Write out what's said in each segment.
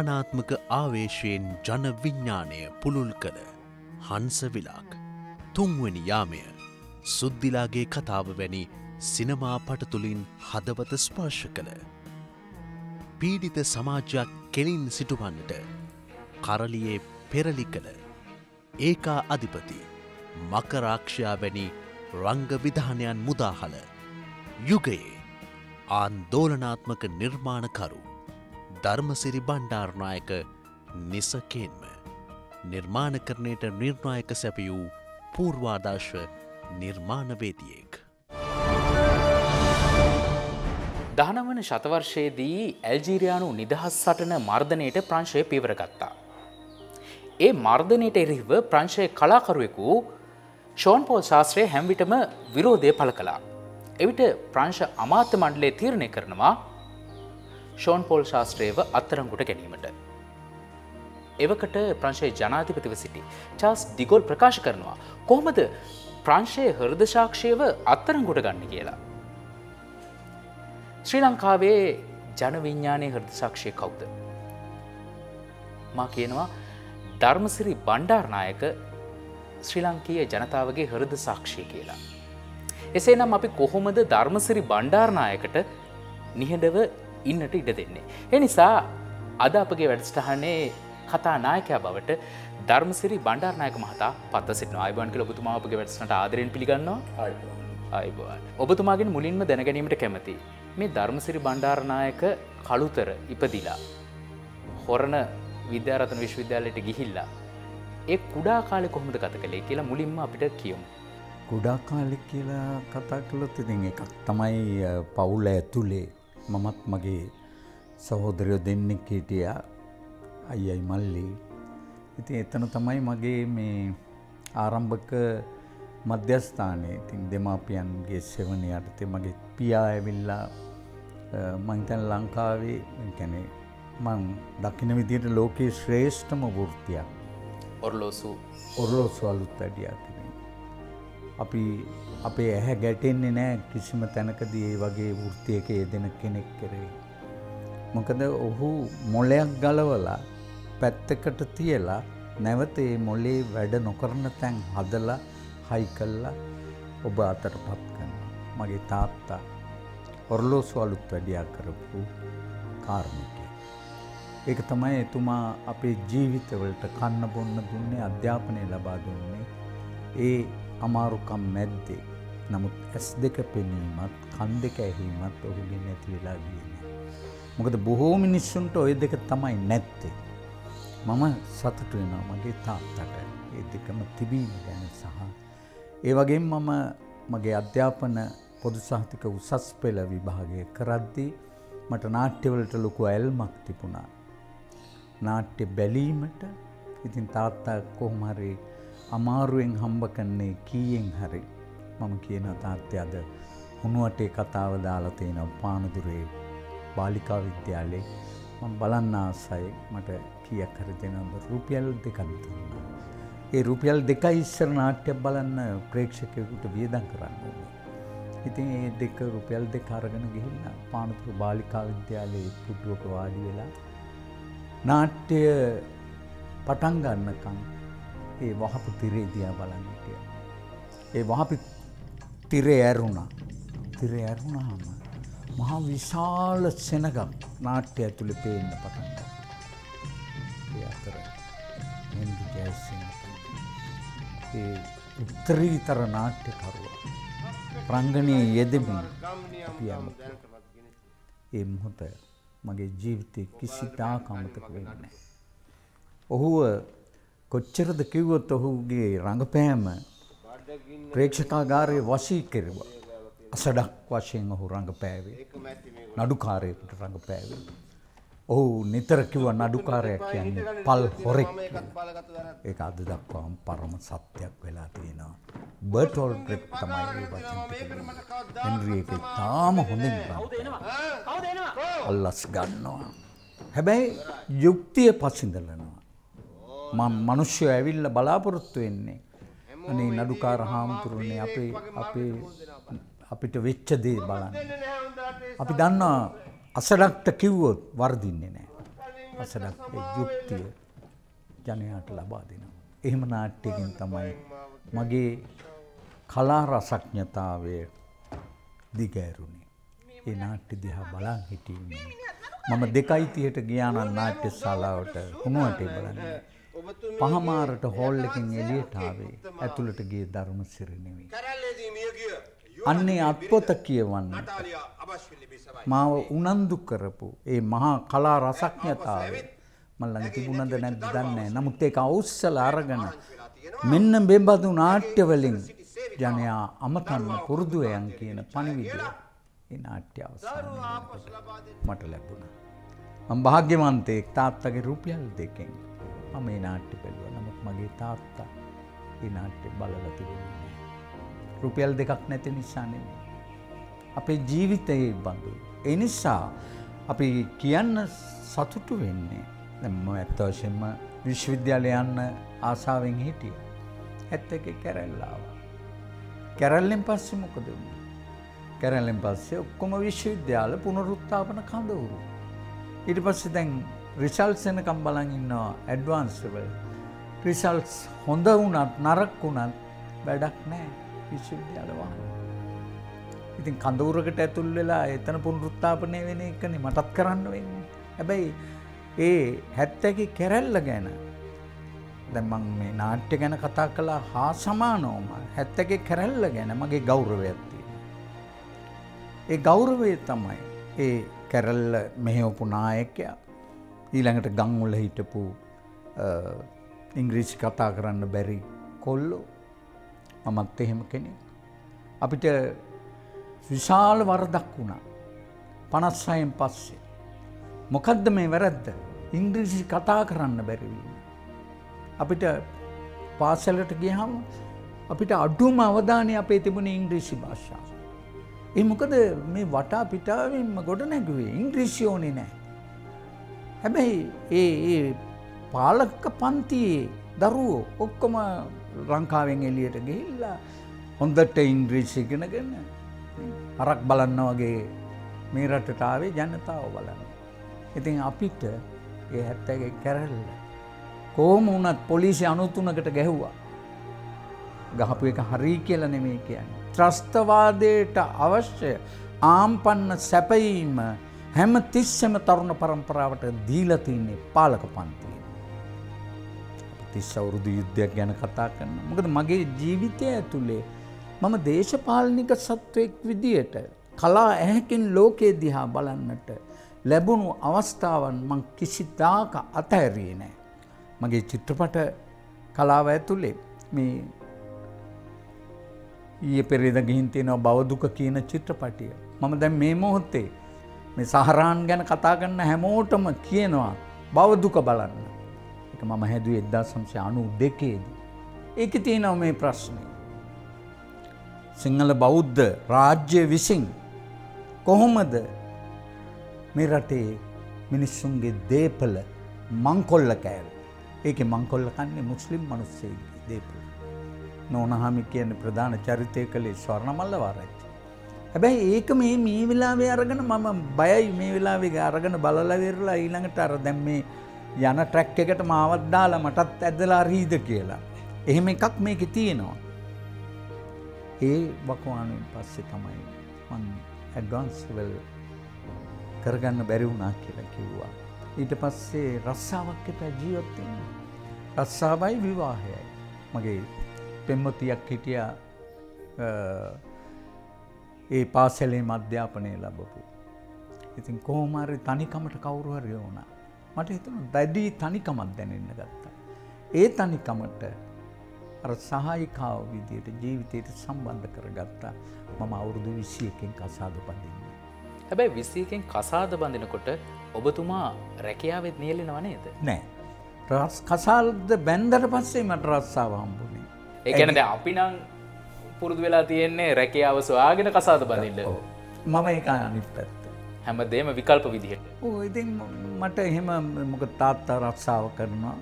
නිර්මාණාත්මක ආවේශයෙන් ජන විඤ්ඥානය පුළුල් කළ හන්සවිලාක් තුන්වනි යාමය සුද්දිලාගේ කතාව වැනි සිනමා පටතුළින් හදවත ස්පර්ශ කළ. පීඩිත සමාජයක් කෙලින් සිටුවන්නට කරලියේ පෙරලි කළ ඒකා අධිපති මකරාක්ෂයා වැනි රංග විධානයන් මුදාහල යුගයේ ආන්දෝලනාත්මක නිර්මාණකරු ධර්මසිරි බණ්ඩාරනායක නිසකෙන්ම නිර්මාණකරණයට නිර්ණායක සැපියූ පූර්වාදර්ශ නිර්මාණවේදියෙක්. දහනවන ශතවර්ෂයේදී ඇල්ජීරයානු නිදහස් සටන මර්ධනයට ප්‍රංශය පිවරගත්තා. ඒ මර්ධනයට එරෙහිව ප්‍රංශය කලාකරුවෙකු ෂෝන් පෝල් ශාස්ත්‍රය හැම්විටම විරෝධය පළ කලා. එවිට ප්‍රංශ අමාත්‍ය මණ්ඩලේ තීරණය කරනවා ෂෝන් පෝල් ශාස්ත්‍රයව අත්තරංගුට ගැනීමට. එවකට ප්‍රංශය ජනාධිපතිව සිටි. චාස් දිගොල් ප්‍රකාශ කරනවා. කොහොමද ප්‍රංශය හෘදශාක්ෂයව අත්තරංගුට ගන්න කියලා. ශ්‍රී ලංකාවේ ජනවිඤ්ඥානය හෘදසක්ෂය කවුද. මා කියනවා ධර්මසිරි බණ්ඩාර්නායක ශ්‍රී ලංකීය ජනතාවගේ හෘද සාක්ෂය කියලා. එසේ නම් අපි කොහොමද ධර්මසිරි බණ්ඩාර්නායකට නිහඬව ඉන්නට ඉඩ දෙන්නේ. එනිසා අද අපගේ වැඩස්ටහනේ කතා නායකයා බවට ධර්මසිරි බණ්ඩාර්නායක මහතා පත් සිට අයිබන් කල ඔබතුමාගේ වැඩස්නට ආදරෙන් පිළිගන්නවා අයිබවාන්. ඔබතුමාගෙන් මුලින්ම දැනගැනීමට කැමති. මේ ධර්මසිරි බණ්ඩාරනායක කළුතර ඉපදිලා. හොරණ විද්‍යාරතන විශ්වවිද්‍යාලයට ගිහිල්ලා. ඒ කුඩා කාලෙ කොහොමද ගත කළේ කියලා මුලින්ම අපිට කියමු. කුඩා කාලෙ කියලා කතා කළොත් ඉතින් එකක් තමයි පවුල ඇතුලේ මමත් මගේ සහෝදරයෝ දෙන්නෙක් හිටියා අයියයි මල්ලි. ඉතින් එතන තමයි මගේ මේ ආරම්භක මධ්‍යස්ථානයේ ඉතින් දෙමාපියන්ගේ සෙවන යටතේ මගේ පියා ඇවිල්ලා මංතැන් ලංකාවේ කැනෙ මං දකින විදියට ලෝකයේ ශ්‍රේෂ්ඨම වෘතියක් ඔරලෝසු ඔරලෝසු අලුත් වැඩියකින. අපි අපේ ඇහැ ගැටෙන්නේ නෑ කිසිම තැනකදී ඒ වගේ වෘතියක යෙදෙන කෙනෙක් කරේ. මොකද ඔහු මොලයක් ගලවලා පැත්තකට තියලා නැවත ඒ මොලේ වැඩ නොකරන තැන් හදලා හයි කල්ලා ඔබ අතට පත් කන්න. මගේ තාත්තා ඔරලෝසු අලුත් වැඩියා කරපු කාර්මිකය. ඒක තමයි එතුමා අපේ ජීවිතවලට කන්න බොන්න දුන්නේ අධ්‍යාපනය ලබා දුන්නේ. ඒ අමාරුකම් මැද්දේ. නමුත් ඇස් දෙක පෙනීමත් කන් දෙක ඇහීමත් ඔහුගේ නැති වෙලා ගියන. මොකද බොහෝ මිනිස්සුන්ට ඔය දෙක තමයි නැත්තේ. මම සතුට වෙනවා මගේ තාත්තට ඒ දෙකම තිබීම ගැන සහ. ඒ වගේ මම මගේ අධ්‍යාපන පොදු සහතික උසස් පෙළ විභාගය කරද්දී මට නාට්‍යවලට ලොකු ඇල්මක් තිබුණා. නාට්‍ය බැලීමට ඉතින් තාත්තා කොහොමහරි අමාරුවෙන් හම්බ කන්නේ කීයෙන් හරි මම කියන තාත්්‍ය අද හුණුවටේ කතාව දාලා තියෙන පානදුරේ බාලිකා විද්‍යාලේ මම බලන්න ආසයි මට කියක් හරි දෙනව රුපියල් දෙකන්තුන්නා. ඒ රුපියල් දෙකයි ඉස්සර නාට්‍යයක් බලන්න ප්‍රේක්ෂකයකුට වියදම් කරන්න ඕනේ. ඉතින් ඒ දෙක රුපියල් දෙක අරගෙන ගිහිල්ලා පානතුරු බාලිකා විද්‍යාලයේ පුටුවක වාඩි වෙලා නාට්‍ය පටන් ගන්නකම් ඒ වහපු තිරේ දිහා බලන්න හිටියා. ඒ වහපු තිරේ ඇරුණා. තිරේ ඇරුණාම මහා විශාල සෙනගක් නාට්‍ය ඇතුළේ පේන්න පටන් ගත්තා. ඒ අතර හෙන්රි ජයසිංහ ඒ උත්තරීතර නාට්‍යකරුවා රංගනයේ යෙදමින් අපි යමු. ඒ මොහොත මගේ ජීවිතේ කිසිදාක අමතක වෙන්නේ නැහැ. ඔහුව කොච්චරද කිව්වොත් ඔහුගේ රඟපෑම ප්‍රේක්ෂකාගාරයේ වශී කෙරුවා. අසඩක් වශයෙන් ඔහු රඟපෑවේ. නඩුකාරයෙකුට රඟපෑවේ. ඔහු නිතර කිව්ව නඩුකාරයක් කියන්නේ පල් හොරෙක්. ඒක අද දක්වාම පරම සත්‍යයක් වෙලා තියෙනවා. බර්ටෝල් බ්‍රෙක් තමයි ඒ වචන හෙන්රි එක තාම හොඳින් අල්ලස් ගන්නවා. හැබැයි යුක්තිය පසිඳලනවා. මම මිනිස්සු ඇවිල්ලා බලාපොරොත්තු වෙන්නේ අනේ නඩුකාර හාමුදුරනේ අපේ අපේ අපිට වෙච්ච දේ බලන්න. අපි දන්නවා අසඩක්ට කිව්වොත් වර්දින්නේ නැහැ. අසරක් යුක්තිය ජනයාට ලබා දෙනවා. එහෙම නාට්‍යකින් තමයි මගේ කලා රසඥතාවය දිගෑරුණේ. ඒ නාට්‍ය දිහා බලන් හිටීමේ. මම දෙකයි තියට ගියානන් නාට්‍ය ශාලාවට හුණුවටේ බලන්නේ. පහමාරට හෝල් එකකින් එළියට ආවේ ඇතුළට ගියේ ධර්මසිරි නෙවෙයි. අන්නේ අත්පොත කියවන්න මාව උනන්දු කරපු ඒ මහා කලා රසඥතාවය මම ළඟ තිබුණද නැද්ද දන්නේ නැහැ. නමුත් ඒක අවුස්සලා අරගෙන මෙන්න බෙබඳු නාට්‍ය වලින් ජනයා අමතන්න පුරුදුයන් කියන පණිවිඩය ඒ නාට්‍ය අවසන් මට ලැබුණා. මම වාග්යවන්තයෙක් තාත්තගේ රුපියල් දෙකෙන් මම මේ නාට්‍ය බැලුවා. නමුත් මගේ තාත්තා ඒ නාට්‍ය බලලා තිබුණේ නැහැ. රුපියල් දෙකක් නැති නිසා නෙමෙයි. අපේ ජීවිතයේ බඳු. ඒ නිසා අපි කියන්න සතුටු වෙන්නේ. දැන් මම ඇත්ත වශයෙන්ම විශ්වවිද්‍යාලය යන්න ආසාවෙන් හිටිය. ඇත්ත එක කැරැල්ලාව. කැරැල්ලෙන් පස්සේ මොකද වුණේ? කැරැල්ලෙන් පස්සේ ඔක්කොම විශ්වවිද්‍යාල පුනරුත්ථාපන කඳවුරු. ඊට පස්සේ දැන් රිසල්ට්ස් එනකම් බලන් ඉන්නවා ඇඩ්වාන්ස් ලෙවල්. රිසල්ට්ස් හොඳ වුණත් නරක වුණත් වැඩක් නැහැ විශ්වවිද්‍යාල වහන. ඉතින් කඳවුරකට ඇතුල් වෙලා එතන පුනරුත්ථාපනය වෙන එකනේ මටත් කරන්න වෙන්නේ. හැබැයි ඒ හැත්තැකි කැරැල්ල ගැන දැන් මං මේ නාට්‍ය ගැන කතා කළා හා සමානවම හැත්තැකි කැරැල්ල ගැන මගේ ගෞරවයක් තියෙනවා. ඒ ගෞරවය තමයි ඒ කැරල්ල මෙහෙවපු නායකයා ඊළඟට ගංවල හිටපු ඉංග්‍රීසි කතා කරන්න බැරි කොල්ලෝ මමත් එහෙම කෙනෙක්. අපිට විශාල වරදක් වුණා පනස්සයෙන් පස්සේ. මොකක්ද මේ වැරැද්ද ඉංග්‍රීසි කතා කරන්න බැරිවීම. අපිට පාසලට ගියහම අපිට අඩුම අවධානය අපේ තිබුණ ඉංග්‍රීසි භාෂාව. ඒ මොකද මේ වටා පිටාවෙන්ම ගොඩ නැගුවේ ඉංග්‍රීසියෝනේ නෑ. හැබැයි ඒ ඒ පාලක්ක පන්තියේ දරුවෝ ඔක්කොම ලංකාවෙන් එලියට ගිහිල්ලා හොඳට ඉංග්‍රීසි ඉගෙනගෙන හරක් බලන්න වගේ මේ රටට ආවේ ජනතාව බලන්න. ඉතින් අපිට ඒ හැත්තගේ කැරල්ල. කෝම වුණත් පොලිසි අනුතුනකට ගැහුවා. ගහපු එක හරී කියල නෙමේ කියන්න. ත්‍රස්තවාදයට අවශ්‍ය ආම්පන්න සැපයීම හැම තිස්සෙම තරුණ පරම්පරාවට දීලතින්නේ පාලක පන්තිය. තිස්ස අවුරුදු යුද්ධයක් ගැන කතා කරන්න. මොකද මගේ ජීවිතය ඇතුළේ මම දේශපාලනික සත්වයෙක් විදියට කලා ඇහැකින් ලෝකයේ දිහා බලන්නට ලැබුණු අවස්ථාවන් මං කිසිදාක අතහැරී නෑ. මගේ චිත්‍රපට කලාව ඇතුළේ මේ ඊය පෙරේද ගිහින් තියෙනවා බවදුක කියන චිත්‍රපටිය. මම දැන් මේ මොහොත්තේ මේ සහරාන් ගැන කතා කරන්න හැමෝටම කියනවා බවදුක බලන්න. එක මම හැදුව එද්දා සම්සය අනු දෙකේදී. ඒක තියෙනව මේ ප්‍රශ්නය. සිංහල බෞද්ධ රාජ්‍ය විසින් කොහොමද මේ රටේ මිනිස්සුන්ගේ දේපල මංකොල්ල කෑල් ඒක මංකොල්ල කන්නේ මුස්ලිම් මනුස්සේ දේපල. නොනහමි කියන්න ප්‍රධාන චරිතය කළේ ස්වර්ණමල්ල වාරච්චි. හැබැයි ඒක මේ මේ වෙලාවේ අරගෙන මම බයයි මේ වෙලාවේ අරගෙන බලලවෙරලා ඊළඟට අර දැම් මේ යන ට්‍රැක් එකට මාවත් දාලා මටත් ඇදලා රීද කියලා. එහෙම එකක් මේක තියෙනවා. ඒ වකවානුවෙන් පස්සේ තමයි මං ඇඩ්වන්ස්වල් කරගන්න බැරි වුණා කියලා කිව්වා. ඊට පස්සේ රස්සාාවක් එප ජීවත්තෙන්. රස්සාාවයි විවාහයයි. මගේ පෙම්මතියක් හිටිය ඒ පාසැලේ මධ්‍යාපනය ලබපු. ඉතින් කෝමාරි තනිකමට කවුරුහරය වුණා. මට හිතුන දැඩී තනිකමත් දැනෙන්න ගත්තා. ඒ තනිකමට අර සහායිකාව විදියට ජීවිතයට සම්බන්ධ කරගත්තා මම අවුරුදු විසියකින් කසාද පඳින්න. හැබැයි විසියකෙන් කසාද බඳනකොට ඔබතුමා රැකියාවත් නියලෙනව නේද? නෑ. රස් කසාල්ද බැන්දට පස්සේ මට රස්සාව හම්බුනේ. ඒ කියන්නේ දැන් අපි නම් පුරුදු වෙලා තියෙන්නේ රැකියාව සොයාගෙන කසාද බඳින්න. මම ඒක අනිත් පැත්ත. හැමදේම විකල්ප විදිහට. ඕ ඉතින් මට එහෙම මොක තාත්තා රක්ෂාව කරනවා.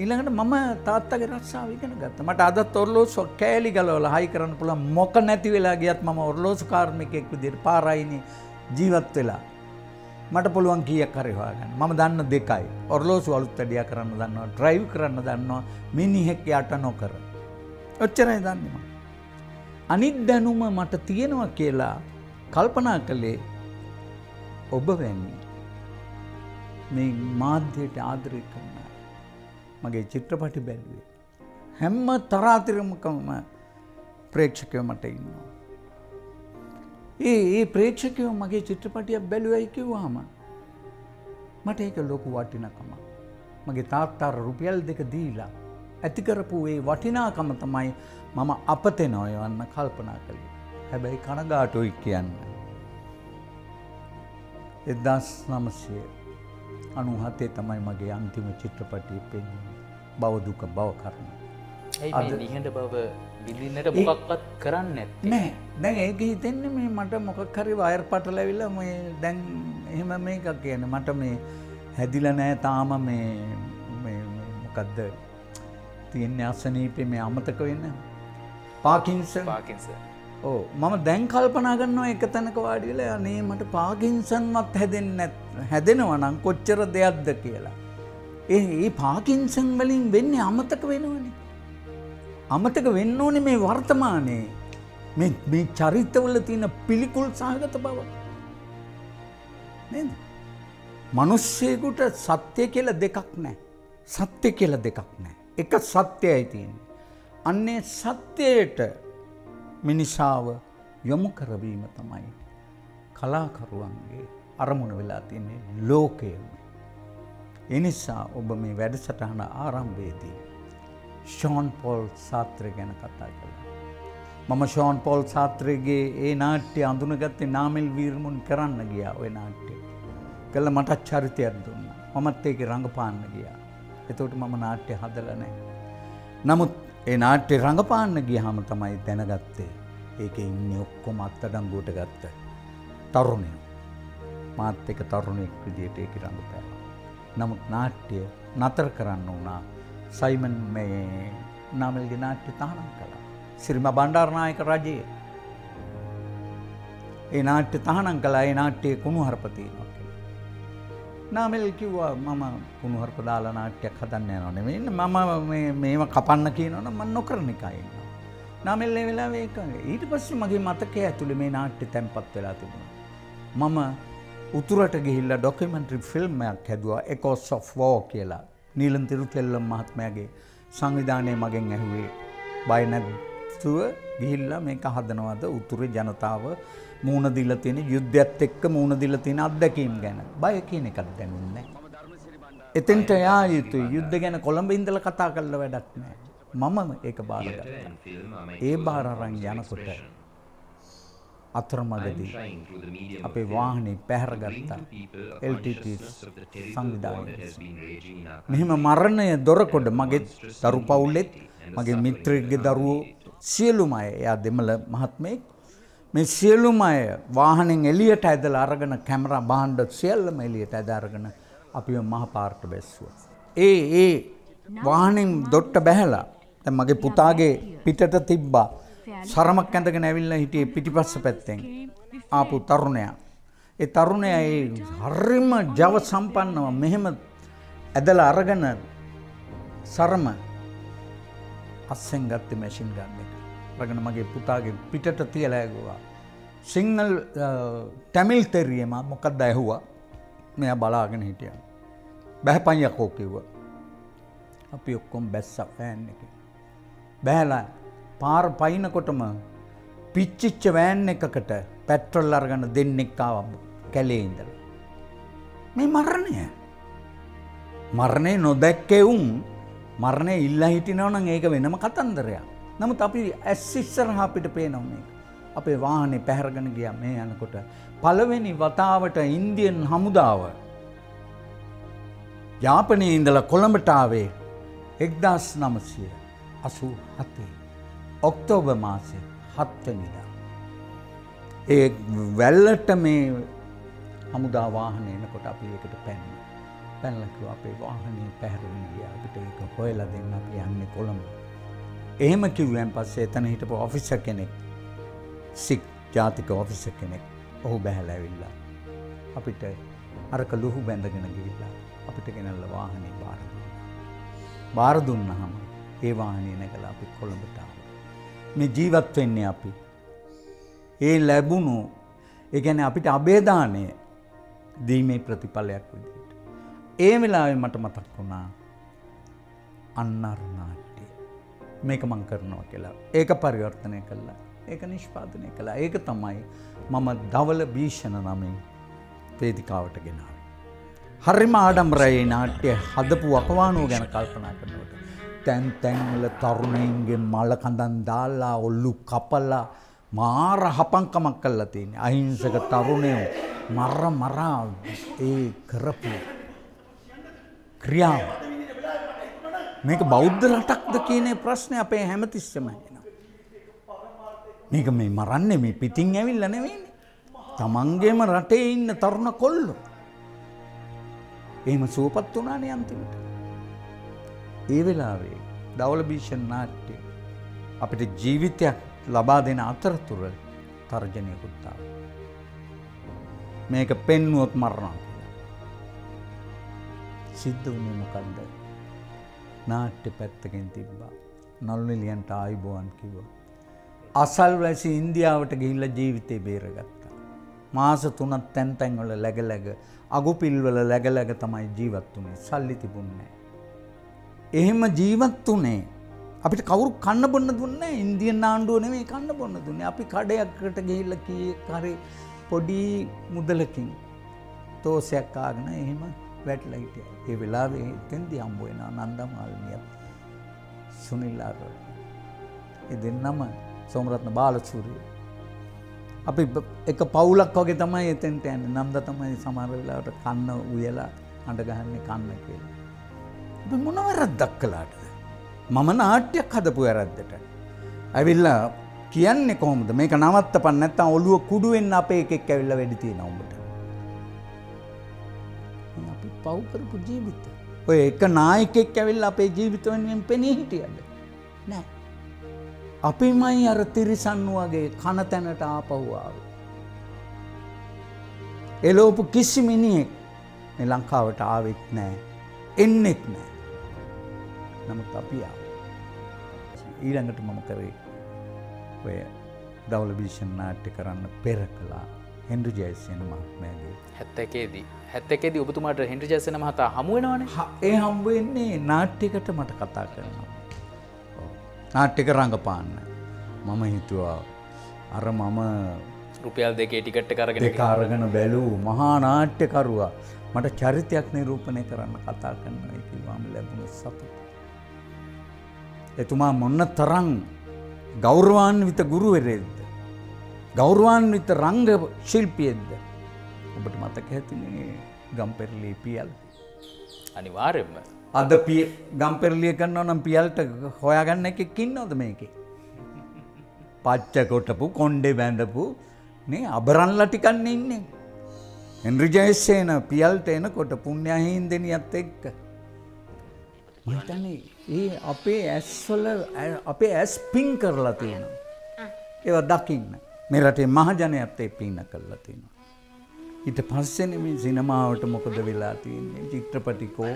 ඊළඟට මම තාත්තගේ රක්ෂාව ඉගෙන ගත්ත මට අදත් ඔරලෝසු කෑලි ගලවල හයි කරන්න පුළ මොක නැති වෙලා ගියත් මම ඔරලෝසු කාර්මිකෙක් විදිට පාරයින ජීවත් වෙලා. මට පුළුවන් කීයක් හරි හොයාගන්න. මම දන්න දෙකයි. ඔර්ලෝසු අලුත් වැඩියා කරන්න දන්නවා, ඩ්‍රයිව් කරන්න දන්නවා, මිනිහෙක් යට නොකර. ඔච්චරයි දන්නේ මම. අනිත් දැනුම මට තියෙනවා කියලා කල්පනා කළේ ඔබ වැනි මේ මාධ්‍යයට ආදරය කරන අය. මගේ චිත්‍රපටි බැලුවේ. හැම්ම තරාතිරමකම ප්‍රේක්ෂකයෝ මට ඉන්නවා. ඒ ඒ ප්‍රේක්ෂකයෝ මගේ චිත්‍රපටියක් බැලුවයි කිව්වාම මට ඒක ලොකු වටිනකම. මගේ තාත්තාර රුපියල් දෙක දීලා ඇතිකරපු ඒ වටිනාකම තමයි මම අපතේ නොයවන්න කල්පනා කළේ. හැබැයි කනගාටුයි කියන්න. එදස් නමසය අනුහතේ තමයි මගේ අන්තිම චිත්‍රපටිය පෙන්න්නේ බවදුක බව කරන. නිහට බව විදින්නට මොකක්වත් කරන්න නෑ දැන් ඒක හිතෙන්නේ මේ මට මොකක් හරි වයර් පට ලැවිල්ල මේ දැන් එහෙම මේකක් කියන මට මේ හැදිල නෑ තාම මේ මොකක්ද තියෙන්නේ අසනීපේ මේ අමතක වෙන්න පාකින්ස පාකින්ස ඕ මම දැන් කල්පනා ගන්නවා එක තැනක වාඩිල අනේ මට පාකින්සන්වත් හැදෙන්න හැදෙනවා නම් කොච්චර දෙයක්ද කියලා. ඒ ඒ පාකින්සන් වලින් වෙන්නේ අමතක වෙනවනේ. අමතක වෙන්න ඕනේ මේ වර්තමානයේ මේ චරිතවල තියෙන පිළිකුල් සහගත බව. නේද? මිනිස්සෙකුට සත්‍ය කියලා දෙකක් නැහැ. සත්‍ය කියලා දෙකක් නැහැ. එක සත්‍යයයි තියෙන්නේ. අන්නේ සත්‍යයට මිනිසාව යොමු කරවීම තමයි කලාකරුවන්ගේ අරමුණ වෙලා තියන්නේ ලෝකයම. එනිසා ඔබ මේ වැඩසටහන ආරම්භයේදී ෂෝන් පෝල් සාත්‍රය ගැන කතා කළා. මම ෂෝන් පෝල් සාත්‍රයගේ ඒ නාට්‍ය අඳුනගත්තේ නාමල් වීර්මුන් කරන්න ගියා ඔය නාට්‍ය. කළ මටත් චරිතයක් දුන්න. මමත් ඒක රඟපාන්න ගියා. එතකොට මම නාට්‍ය හදල නෑ. නමුත් ඒ නාට්‍ය රඟපාන්න ගියහම තමයි දැනගත්තේ ඒක ඉන්න ඔක්කොම අත්තඩංගුවට ගත්ත තරුණය මාත් එක තරුණෙක් විදියට ඒක රඟපෑ. නමුත් නාට්‍ය නතර කරන්න වුණා සයිමන් මේ නාමල්ගේ නාට්‍ය තහනම් කළා. සිරිම බණ්ඩාරනායක රජයේ. ඒ නාට්‍ය තහනම් කලා ඒ නාට්‍යය කුණු හරපතිනවා කියලා. නාමල් කිව්වා මම කුණු හරප දාලා නාට්‍යයක් හදන්න යනවා නෙමෙයි මම මේව කපන්න කියනවනම් මම නොකරන එකයි ඉන්නවා. නාමල් ඒ වෙලාවේ ඒක ඊට පස්සේ මගේ මතකයේ ඇතුලේ මේ නාට්‍ය තැන්පත් වෙලා තිබුණා. මම උතුරට ගිහිල්ලා ඩොකියුමන්ටරි ෆිල්ම් එකක් හැදුවා එකොස් ඔෆ් වෝ කියලා. නීලන් තිරුතෙල්ලම් මහත්මයාගේ සංවිධානය මගෙන් ඇහුවේ බය නැතුව ගිහිල්ලා මේක හදනවද උතුරේ ජනතාව මූුණ දිල තියෙන යුද්ධයත් එක්ක මූුණ දිල තියෙන අත්දැකීම් ගැන බය කියන එකත් දැනුන්නේ. එතෙන්ට යා යුතු යුද්ධ ගැන කොළඹ ඉඳල කතා කල්ල වැඩක් නෑ. මම ඒක බාරග. ඒ බාරරං යනකොට අතරමගදී අපේ වාහනේ පැහැරගත්තා LTT සංවිධානය. මෙහෙම මරණය දොරකොඩ මගෙත් දරු පවුල්ලෙත් මගේ මිත්‍රයක්ගේ දරුවෝ සියලුම අය එයා දෙමළ මහත්මයෙක් මේ සියලුම අය වාහනෙන් එළියට ඇදලා අරගෙන කැමරා භාණ්ඩ සියල්ලම එළියට ඇද අරගෙන අපිව මහ පාරට බැස්සුවා. ඒ ඒ වාහනෙන් දොට්ට බැහැලා දැන් මගේ පුතාගේ පිටට තිබ්බා සරමක් ඇඳගෙන ඇවිල්ලා හිටියේ පිටිපස්ස පැත්තෙන් ආපු තරුණයා. ඒ තරුණයා ඒ හරිම ජව සම්පන්නව මෙහෙම ඇදලා අරගෙන සරම අස්සෙන් ගත්තේ මැෂින් ගන්න එක. අරගෙන මගේ පුතාගේ පිටට තියලා ඇගුවා. සිංහල් ටැමිල් තෙරියම මොකක්ද ඇහුවා. මෙයා බලාගෙන හිටියා. බැහැපන් යකෝ කිව්වා. අපි ඔක්කොම බැස්සා ෆෑන් එකේ. බැහැලා පාර පයින්නකොටම පිච්චිච්ච වෑන් එකකට පැට්‍රල් අරගන්න දෙන්නෙක් ආව කැලේ ඉඳලා. මේ මරණය. මරණය නොදැක්කෙවුන් මරණය ඉල්ලා හිටිනවනම් ඒක වෙනම කතන්දරයක්. නමුත් අපි ඇස් ඉස්සරහා අපිට පේනවා මේක. අපේ වාහනේ පැහැරගෙන ගියා මේ යනකොට පළවෙනි වතාවට ඉන්දියන් හමුදාව යාපනයේ ඉඳලා කොළඹට ආවේ 1987 ඔක්තෝබ මාසය හත්වනිදා. ඒ වැල්ලට මේ හමුදා වාහන එනකොට අපි ඒකට පැන්න. පැල්ලකිව අපේ වාහනය පැහැරවී ගිය අපිට ඒක හොයලා දෙන්න අපි යන්නේ කොළඹ. එහෙම කිව්වෙන් පස්සේ එතන හිටපු ඔෆිස කෙනෙක් සික් ජාතික ඔෆිස කෙනෙක් ඔහු බැහැල ඇවිල්ලා. අපිට අරක ලුහු බැඳගෙන ගිහිල්ලා අපිට ගෙනල්ල වාහනේ බාර දුන්නා. බාර දුන්නහම ඒ වාහනේ නැගලා අපි කොළඹට ආවා. මේ ජීවත් වෙන්නේ අපි. ඒ ලැබුණු ඒ කියන්නේ අපිට අබේදානය දීමේ ප්‍රතිඵලයක් විදිහට. ඒ වෙලාවේ මට මතක් වුණා අන්නර නාට්‍ය. මේක මං කරනවා කියලා. ඒක පරිවර්තනය කළා. ඒක නිෂ්පාදනය කළා. ඒක තමයි මම දවල භීෂණ නමින් වේදිකාවට ගෙනාවේ. හරිම ආඩම්බරයි නාට්‍ය හදපු වකවානුව ගැන කල්පනා කරනකොට. තැන් තැන්වල තරුණයින්ගේ මල කඳන් දාලා ඔල්ලු කපලා මාර හපංකමක් කල්ලා තියෙන. අහිංසක තරුණයෝ මර මරා ඒ කරපු ක්‍රියාව. මේක බෞද්ධ රටක්ද කියන ප්‍රශ්නය අපේ හැමතිස්සම එනවා. මේක මේ මරන්නේ මේ පිටින් ඇවිල්ල නෙවෙයිනේ. තමන්ගේම රටේ ඉන්න තරුණ කොල්ලෝ. එහෙම සුවපත් වුණානේ අන්තිමට. ඒ වෙලාවේ දවල භීෂණ නාට්‍ය අපිට ජීවිතයක් ලබා දෙන අතරතුර තර්ජනයකුත් ආවා. මේක පෙන්වුවොත් මරනවා කියලා. සිද්ධ වුණේ මොකද්ද? නාට්‍ය පැත්තකින් තිබ්බා. නළුනිලියන්ට ආයුබෝවන් කිව්වා. අසල්වැසි ඉන්දියාවට ගිහිල්ලා ජීවිතේ බේරගත්තා. මාස 3ක් තැන් තැන් වල läග läග අගුපිල්වල läග läග තමයි ජීවත් වුනේ. සල්ලි තිබුණේ එහෙම ජීවත් වුනේ අපිට කවුරු කන්න බොන්න දුන්නේ ඉන්දියන් ආණ්ඩුව නෙමෙයි කන්න බොන්න දුන්නේ. අපි කඩයකට ගිහිල්ලා කී කරේ පොඩි මුදලකින් තෝසයක් කාගෙන එහෙම වැටලා හිටියා. ඒ වෙලාවේ එතෙන්දී හම්බ වෙනවා නන්දමාලිනියත් සුනිල් ආරෝල. ඒ දෙන්නම සෝමරත්න බාලසූරිය. අපි එක පවුලක් වගේ තමයි එතෙන්ට යන්නේ. නන්ද තමයි සමහර වෙලාවට කන්න උයලා අඬ ගහන්නේ කන්න කියලා. අපි මොන වැරද්දක් කළාටද? මම නාට්‍යයක් හදපු වැරද්දට. ඇවිල්ලා කියන්නේ කොහොමද මේක නවත්තපන් නැත්තම් ඔළුව කුඩු වෙන්න අපේ එකෙක් ඇවිල්ලා වෙඩි තියෙනවා උඹට. අපි පව් කරපු ජීවිත. ඔය එක නායකෙක් ඇවිල්ලා අපේ ජීවිත වෙනුවෙන් පෙනී හිටියද? නෑ. අපිමයි අර තිරිසන් වගේ කන තැනට ආපහු ආවේ. එලෝපු කිසි මිනිහෙක් මේ ලංකාවට ආවෙත් නෑ. එන්නෙත් නෑ. නමුත් අපි ආවා. ඊළඟට මම කරේ ඔය දවල භීෂණ නාට්‍ය කරන්න පෙර කලා හෙන්ඩු ජයසයන මහත්මෑගේ. හැත්තකේදී හැත්තකේදී ඔබතුමාට හෙන්ඩි ජැසන මහතා හමුවෙනවාන ඒ හම්බවෙන්නේ නාට්‍යකට මට කතා කරනවා. නාට්‍යක රඟපාන්න. මම හිතුවා අර මම රුපියල් දෙකේ ටිකට්ට කරගෙන දෙකාරගෙන බැලූ මහා නාට්‍යකරුවා මට චරිතයක් නිරූපණය කරන්න කතා කරන්න කිවාම ලැබුණ සතුට. එතුමා මොන්න තරං ගෞරවාන්විත ගුරුවරෙද්ද. ගෞරවාන්විත රංග ශිල්පියෙද්ද. ඔබට මතක ඇතිනේ ගම්පෙරලී පියල්. අනිවාර්යෙන්ම අද ගම්පෙරලිය කරන්න නම් පියල්ට හොයාගන්න එකක් ඉන්නවද මේකේ. පච්ච කොටපු කොන්්ඩේ බැඳපු නේ අබරන්ල ටිකන්න ඉන්නේ. එන්රිජයස්සේන පියල්ට එනකොට පුුණ්‍යහින්දනියත් එක්ක. මතන ඒ අපේ ඇස්වල අපේ ඇස් පින් කරලා තියෙනවා. ඒව දකින්න මේ රටේ මහජනයත් ඒ පින්න කරලා තියෙනවා. ඊට පස්සෙන මේ සිනමාවට මොකද වෙලා තියන්නේ? චිත්‍රපටිකෝ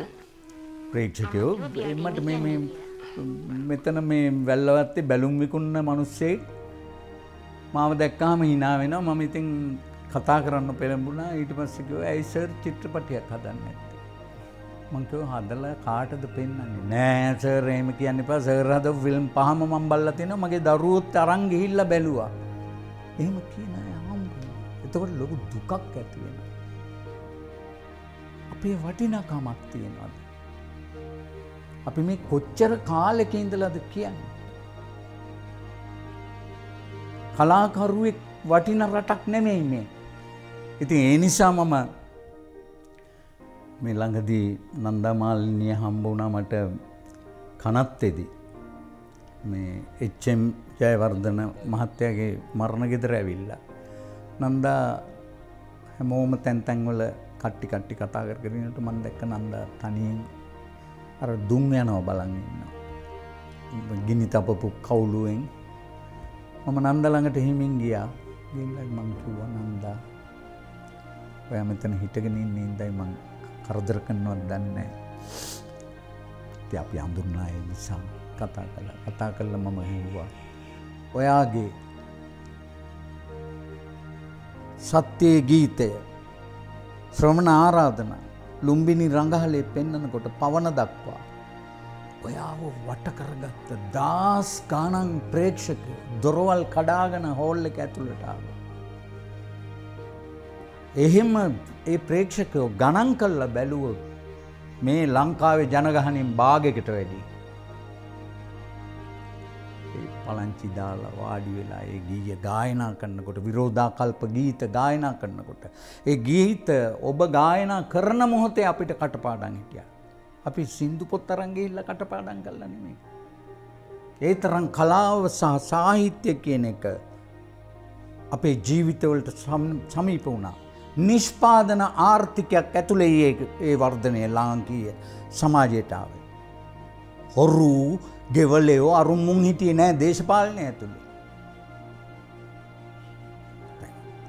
ප්‍රේක්ෂකයෝ. එමට මේ මෙතන මේ වැල්ලවත්තේ බැලුම් විකුන්න මනුස්සෙක් මාව දැක්කාම හිනා වෙනවා. මම ඉතින් කතා කරන්න පෙළඹුණා. ඊට පස්සකෝ ඇයිසර් චිත්‍රපටියක් හදන්න ඇත්තේ. මංකව හදල කාටද පෙන්න්නේ නෑසර් එහෙම කියන්න එපා. සර් හද ෆිල්ම් පහම මම් බල්ල තියෙන මගේ දරුවොත් අරන් ගිහිල්ල බැලුවා. එහෙම කියන හම් එතකොට ලොකු දුකක් ඇතිවෙන. අපේ වටිනාකමක් තියෙනවාද. අපි මේ කොච්චර කාලෙක ඉඳලද කියන්න. කලාකරුවෙක් වටින රටක් නෙමෙයි මේ. ඉතින් ඒ නිසා මම මේ ළඟදී නන්දාමාලිනිය හම්බ වුණා මට කනත්තෙදී. මේ එච්චම් ජයවර්ධන මහත්තයාගේ මරණ ගෙදර ඇවිල්ලා. නන්දා හැමෝම තැන්තැන්වල කට්ටි කට්ටි කතා කරගෙනට මන් දැක්ක නන්දා තනියෙන් අර දුම් යනව බලන් ඉන්න. ගිනි තපපු කවුලුවෙන් මම නන්ද ළඟට හිමින් ගියා. ගිල්ල මං කිව්වා නන්දා ඔය මෙතන හිටගෙන ඉන්න ඉඳයි මං කරදර කරනවත් දන්නේ ඉතින් අපි හඳුන්නා ඒ නිසා කතා කළා. කතා කළා මම හිව්වා ඔයාගේ සත්‍යයේ ගීතය ශ්‍රමණ ආරාධන ලුම්බිනි රඟහලේ පෙන්නනකොට පවන දක්වා ඔයාව වට කරගත්ත දාස් ගානන් ප්‍රේක්ෂක දොරවල් කඩාගෙන හෝල් එක ඇතුළට ආවා. එහෙම ඒ ප්‍රේක්ෂකයෝ ගණන් කල්ලා බැලුවොත් මේ ලංකාවේ ජනගහනින් භාගකට වැඩි. පලංචි දාලා වාඩි වෙලා ඒ ගීය ගායනා කරන්නකොට විරෝධාකල්ප ගීත ගායනා කරන්නකොට. ඒ ගීත ඔබ ගායනා කරන මොහොතේ අපිට කටපාඩන් හිටිය. අපි සින්දු පොත් අරංගඉල්ල කටපාඩන් කල්ල නෙමේ. ඒ තරම් කලාව සහ සාහිත්‍ය කියන එක අපේ ජීවිතවලට සමීප වුණා. නිෂ්පාදන ආර්ථිකයක් ඇතුළේ ඒ වර්ධනය ලාංකීය සමාජයටාව. හොරු ගෙවලයෝ අරුම් මුන් හිටිය නෑ දේශපාලනය ඇතුළේ.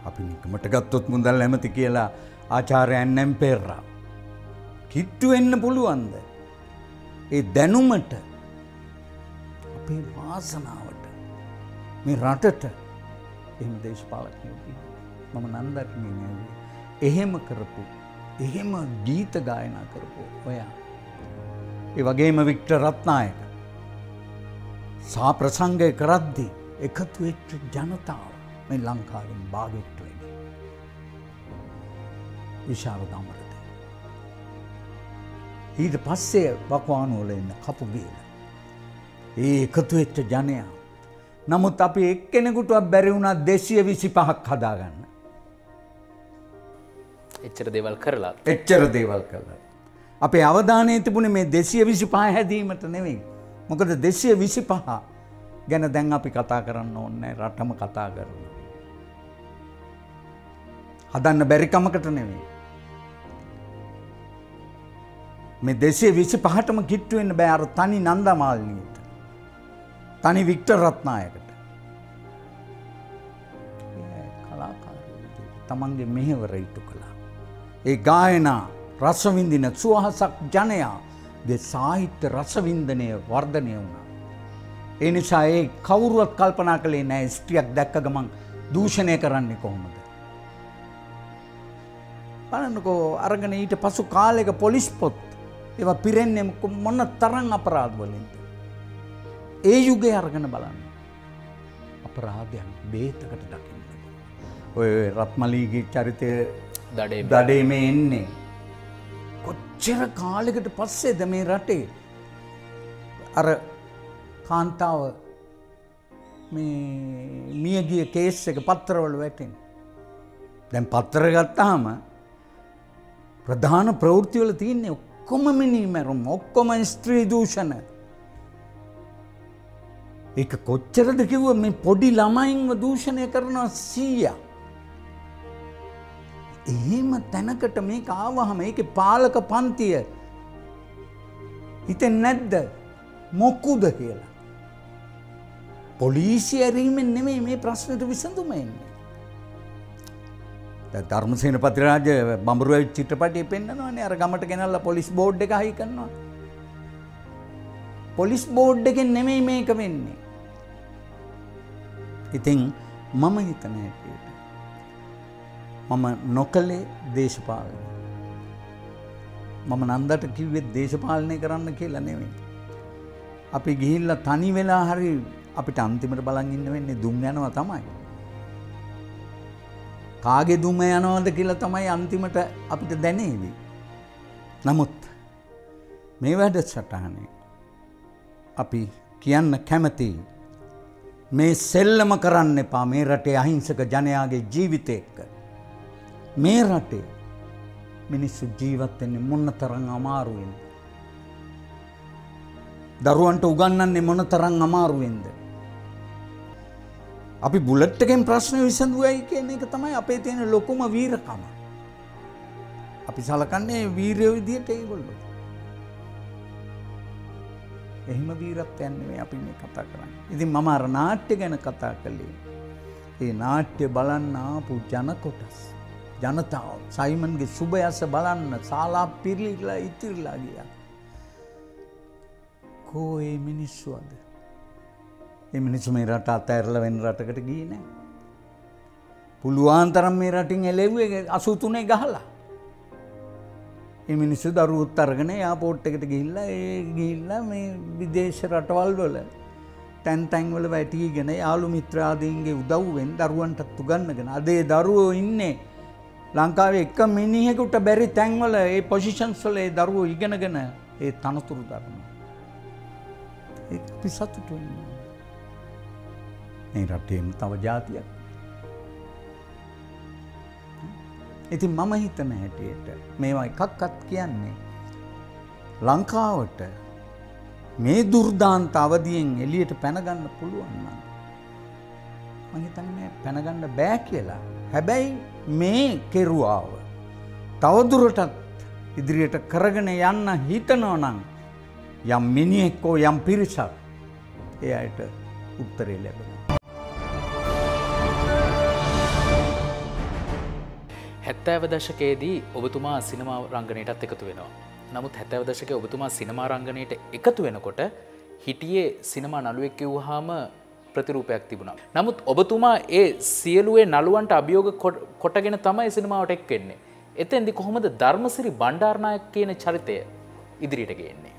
අපි නිකමට ගත්තොත් මුදල් ඇමති කියලා ආචාරයන් නැම් පෙරරා. කිට්ටු වෙන්න පුළුවන්ද. ඒ දැනුමට අපේ වාසනාවට මේ රටට එම දේශපාලකයෝකි මම නන්දරමින් ඇවේ. එහෙම කරපු එහෙම ගීත ගායනා කරපු ඔයා. ඒ වගේම වික්ට රත්නායක. සා ප්‍රසංගය කරද්දි එකතු වෙච්ච ජනතාව මේ ලංකාවෙන් භාගෙට්ට වැඩි. විශාල දමරද. ඊට පස්සේ වකවානුවල එන්න කපු ගේල. ඒ එකතු වෙච්ච ජනයා. නමුත් අපි එක්කෙනෙකුටුවක් බැරි වුණා දෙසිය විසි පහක් හදාගන්න. එච්චර දෙවල් කරලා එච්චර දේවල් කළා. අපේ අවධානය තිබුණ මේ දෙසිය විසි පහ හැදීමට නෙවෙයි. මොකද දෙසිය විසි පහ ගැන දැන් අපි කතා කරන්න ඕන්න රටම කතා කරන. හදන්න බැරිකමකට නෙවෙයි. මේ දෙසේ විසි පහටම කිට්ටුවෙන්න බෑර තනි නන්දමාල්නීට. තනි වික්ට රත්නායකට. කලාකාර තමන්ගේ මෙහෙවර ඉටු කළා. ඒ ගායනා රසවින්දින සුවහසක් ජනයාගේ සාහිත්‍ය රසවින්දනය වර්ධනය වුණා. ඒ නිසා ඒ කවුරුවත් කල්පනා කළේ නෑ ස්ට්‍රියක් දැක්ක ගමන් දූෂණය කරන්නේ කොහොමද. බලන්නකෝ අරගෙන ඊට පසු කාලෙක පොලිස් පොත් ඒව පිරෙන්නේ මොන්න තරන් අපරාධ වලින්ද. ඒ යුගේ අරගෙන බලන්න. අපරාධයන් බේතකට දකින්න. ඔය රත්මලීගේ චරිතය දඩේ මේ එන්නේ. කොච්චර කාලෙකට පස්සේද මේ රටේ අර කාන්තාව මියගිය කේස් එක පත්තරවල වැටෙන්. දැන් පත්තර ගත්තාම ප්‍රධාන ප්‍රවෘතිවල තියන්නේ ඔක්කොම මිනීමැරුම් ඔක්කොම ස්ත්‍රී දූෂණ. එක කොච්චරද කිව්ව මේ පොඩි ළමයින්ව දූෂණය කරනවා සීය. එහෙම තැනකට මේ ආවහම ඒක පාලක පන්තිය හිතෙන් නැද්ද මොක්කුද කියලා. පොලිසි ඇරීමෙන් නෙමේ මේ ප්‍රශ්නට විසඳුම එන්නේ. ධර්මසේන පතිරාජ බඹරුව චිත්‍රපටය පෙන්න්නනවානේ අර ගමට ගෙනල්ල පොලිස් බෝඩ් එක හහි කරනවා. පොලිස් බෝඩ් එකෙන් නෙමෙයි මේක වෙන්නේ. ඉතින් මම හිතන හැටියට. මම නොකලේ දේශපාලනය. මම නන්දට කිව්වෙත් දේශපාලනය කරන්න කියලා නෙවෙයි. අපි ගිහිල්ල තනි වෙලා හරි අපිට අන්තිමට බලන් ඉන්න වෙන්නේ දුම් යනවා තමයි. කාගේ දුම යනවද කියලා තමයි අන්තිමට අපිට දැනේවි. නමුත් මේ වැඩ සටහනේ අපි කියන්න කැමති මේ සෙල්ලම කරන්න එපා මේ රටේ අහිංසක ජනයාගේ ජීවිතය එක්ක. මේ රටේ මිනිස්සු ජීවත්වෙන්නේ මොන්න තරං අමාරුවෙන්. දරුවන්ට උගන්නන්නේ මොන තරං අමාරුවෙන්ද. අපි බුලට්ටකෙන් ප්‍රශ්න විසඳුවයි කියන එක තමයි අපේ තියෙන ලොකුම වීරකම. අපි සලකන්නේ වීරයෝ විදියට ඒගොල්ලො. එහෙම වීරත්වයන්නේ අපි මේ කතා කරන්න. ඉතින් මම අර නාට්‍ය ගැන කතා කළේ. ඒ නාට්‍ය බලන්න ආපු ජන කොටස්. ජනතාව සයිමන්ගේ සුභයස බලන්න ශාලා පිරිලිලා ඉතිරලා ගිය. කෝ ඒ මිනිස්සු අද. ඒ මිනිස්සු මේ රට අතඇරල වෙන රටකට ගී නෑ. පුළුවන්තරම් මේ රටින් එලෙව්වේ අසුතුනේ ගහලා. ඒ මිනිස්සු දරුවොත් අරගෙන යාපෝට් එකට ගිහිල්ලා ඒ ගිහිල්ලා මේ විදේශ රටවල් වල තැන් තැන්වල වැටීගෙන යාළු මිත්‍රාදීන්ගේ උදව්වෙන් දරුවන්ටත් උගන්නගෙන අදේ දරුවෝ ඉන්නේ ලංකාවේ එක මිනිහෙකුට බැරි තැන්වල ඒ පොසිෂන්ස් වල ඒ දරුවෝ ඉගෙනගෙන ඒ තනතුරු දරනවා. ඒ අපි සතුටු වෙනවා. මේ රටේම තව ජාතියක්. ඉතින් මම හිතන හැටියට මේවා එකක්කත් කියන්නේ ලංකාවට මේ දුර්දාන්ත අවදියෙන් එලියට පැනගන්න පුළුවන්න. මහිතන්නේ පැනගන්න බෑ කියලා. හැබැයි මේ කෙරුවාව. තවදුරටත් ඉදිරියට කරගෙන යන්න හිතනෝනං යම් මිනිෙක්කෝ යම් පිරිසක් ඒ අයට උත්තරේ ලැබෙන. හැත්තෑව දශකයේදී ඔබතුමා සිනමා රංගනයටත් එකතු වෙනවා. නමුත් හැත්තෑව දශක ඔබතුමා සිනමා රංගනයට එකතු වෙනකොට හිටියේ සිනමා නළුවෙක් කිව්හාම ප්‍රතිරූපයක් තිබුණා. නමුත් ඔබතුමා ඒ සියලුවේ නළුවන්ට අභියෝග කොටගෙන තමයි සිනමාවට එක් වෙන්නේ. එතෙන්දි කොහොමද ධර්මසිරි බණ්ඩාරනායක කියන චරිතය ඉදිරියට ගේන්නේ.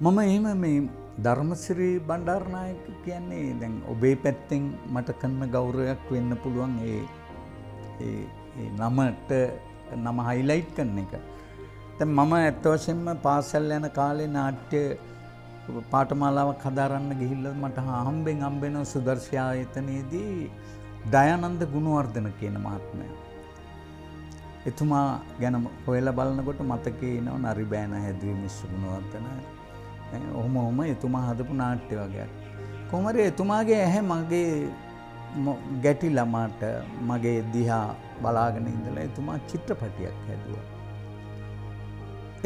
මම එහෙම මේ ධර්මසිරී බණ්ඩාරනායක කියන්නේ දැන් ඔබේ පැත්තෙන් මට කන්න ගෞරවයක් වෙන්න පුළුවන් ඒ නමට නම හයිලයිට් කරන එක. තැ මම ඇත්තවශයෙන්ම පාසල් යන කාලේ නාට්‍ය පාටමාලාවක් හදාරන්න ගිහිල්ල මට හම්බෙන් අම්බෙන සුදර්ශයායතනයේදී දයනන්ද ගුණුවර්ධන කියන මහත්මය. එතුමා ගැන හොයල බලන්නකොට මතකේ නව නරි බෑන හැදවී මිස්ස ගුණුවර්ධන ඔහොම ඔහොම එතුමා හදපු නාට්‍ය වගේ. කොමර එතුමාගේ ඇහැ මගේ ගැටි ළමාට මගේ දිහා බලාගෙන ඉඳලා එතුමා චිත්‍රපටියක් හැදුවා.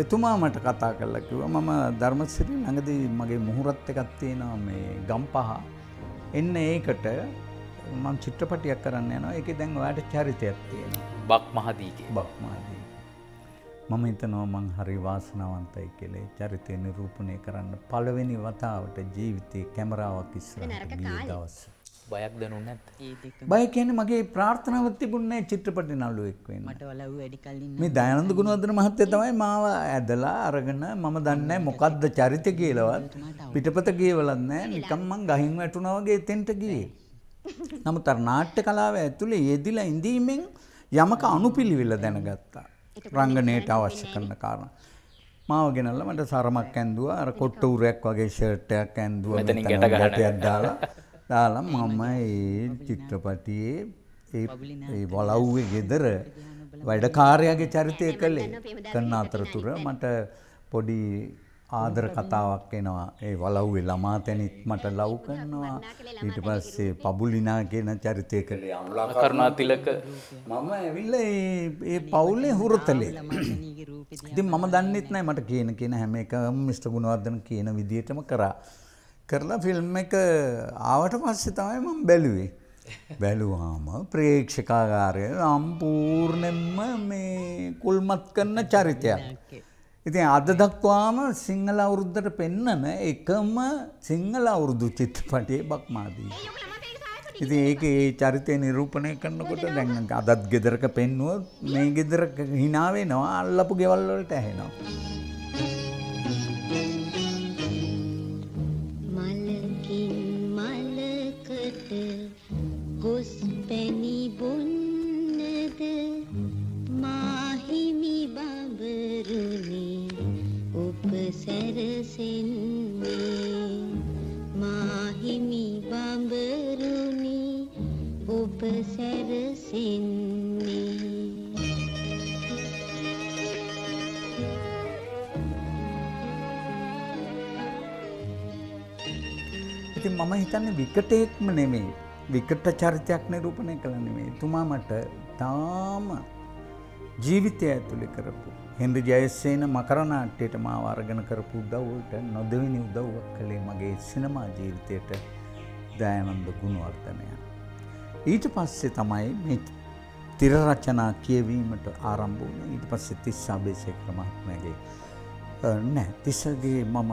එතුමා මට කතා කරලා කිව්වා මම ධර්මසිරි ළඟදී මගේ මුහුරත් එකක් තියෙනවා මේ ගම්පහ එන්න ඒකට මම චිත්‍රපටියක් කරන්න යනවා ඒකේ දැන් ඔයාට චරිතයක් තියෙනවා. බක් මහදීගේ බක් මහදී. මම හිතනවා මං හරි වාසනාවන්තයි කියලා චරිතය නිරූපණය කරන්න පළවෙනි වතාවට ජීවිතේ කැමරාවක් ඉස්සරහට ගිය දවස්. බයක් දැනුන් නැත් බය කියන්නේ මගේ ප්‍රාර්ථනාවක් තිබුණේ චිත්‍රපටි නළුවෙක් වෙන්න. මේ දයානන්ද ගුණවර්ධන මහත්තයා තමයි මාව ඇදලා අරගෙන මම දන්නේ මොකද්ද චරිත කියලාවත් පිටපත කියවලත් නැහැ නිකන් මං ගහින් වැටුණා වගේ එතෙන්ට ගියේ. නමුත් අර නාට්‍ය කලාව ඇතුලේ යෙදිලා ඉඳීමෙන් යමක අනුපිළිවෙල දැනගත්තා. රංගනයට අවශ්‍ය කරන කාරණා. මාව ගෙනල්ලා මට සරමක් ඇඳුවා අර කොට්ට උරයක් වගේ ෂර්ට් එකක් ඇඳුවා මෙතනින් ගැට ගහන. ගැටයක් දාලා දාලා මම ඒ චිත්‍රපටියේ ඒ ඒ වලව්වේ ගෙදර වැඩකාරයාගේ චරිතය කළේ කරන අතරතුර මට පොඩි ආදර කතාවක් එනවා. ඒ වලව්වේ ළමා තැනිත් මට ලව් කරනවා. ඊට පස්සේ පබුලිනා කියන චරිතය කළේ. අම්ලා කරුණා තිලක. මම ඇවිල්ලා ඒ ඒ පවුලේ හුරතලේ. ඉතින් මම දන්නෙත් නැහැ මට කියන කියන හැම එකම මිස්ටර් ගුණවර්ධන කියන විදිහටම කරා. කරලා ෆිල්ම් එක ආවට පස්සේ තමයි මම බැලුවේ. බැලුවාම ප්‍රේක්ෂකාගාරය සම්පූර්ණයෙන්ම මේ කුල්මත් කරන චරිතයක්. ඉතින් අද දක්වාම සිංහල අවුරුද්දට පෙන්නන එකම සිංහල අවුරුදු චිත්‍රපටයේ බක්මාදී. ඉතින් ඒක ඒ චරිතය නිරූපණය කරනකොට දැන් අදත් ගෙදරක පෙන්නුවොත් මේ ගෙදර hina වෙනවා අල්ලපු ගෙවල් වලට ඇහෙනවා. පැණි බොන්නද? මාහිමි බඹරුනි ඔබ සැරසෙන්නේ මාහිමි බඹරුනි ඔබ සැරසෙන්නේ ඉතින් මම හිතන්නේ විකටයෙක්ම නෙමෙයි. විකට චරිතයක් නිරූපණය කළ නෙමෙයි. එතුමා මට තාම ජීවිතය ඇතුළේ කරපු හෙන්රි ජයසේන මකරනාට්‍යයට මාව අරගෙන කරපු උදව්වට නොදෙවෙනි උදව්වක් කළේ මගේ සිනමා ජීවිතයට දයානන්ද ගුණවර්ධනය. ඊට පස්සේ තමයි මේ තිර රචනා කියවීමට ආරම්භ වුණ ඊට පස්සේ තිස්සා බේසේකර මහත්මයාගේ අ, නෑ තිස්සගේ මම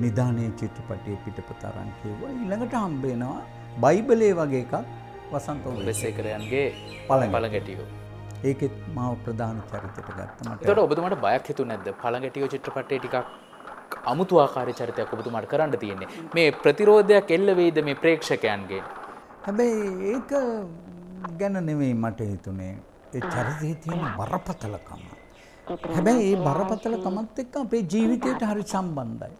නිධානය චිත්‍රපටයේ පිටපත අරන් කිව්වා ඊළඟට හම්බෙනවා බයිබලේ වගේ එකක් වසන්ත වෙසේකරයන්ගේ පළඟ. පළගැටියෝ ඒකෙත් මාව ප්‍රධාන චරිතයට ගත්ත මට තොට ඔබතුමට බයක් හිතු නැද්ද පළඟටියෝ චිත්‍රපට්ටේ ටිකක් අමුතු ආකාර චරිතයක් ඔබතුමාට කරන්න තියෙන්නේ මේ ප්‍රතිරෝධයක් එල්ල වෙයිද මේ ප්‍රේක්ෂකයන්ගේ හැබැයි ඒක ගැන නෙවෙයි මට හිතුනේ ඒ චරිතයේ තියෙන බරපතලකම. හැබැයි ඒ බරපතලකමත් එක්ක අපේ ජීවිතයට හරි සම්බන්ධයි.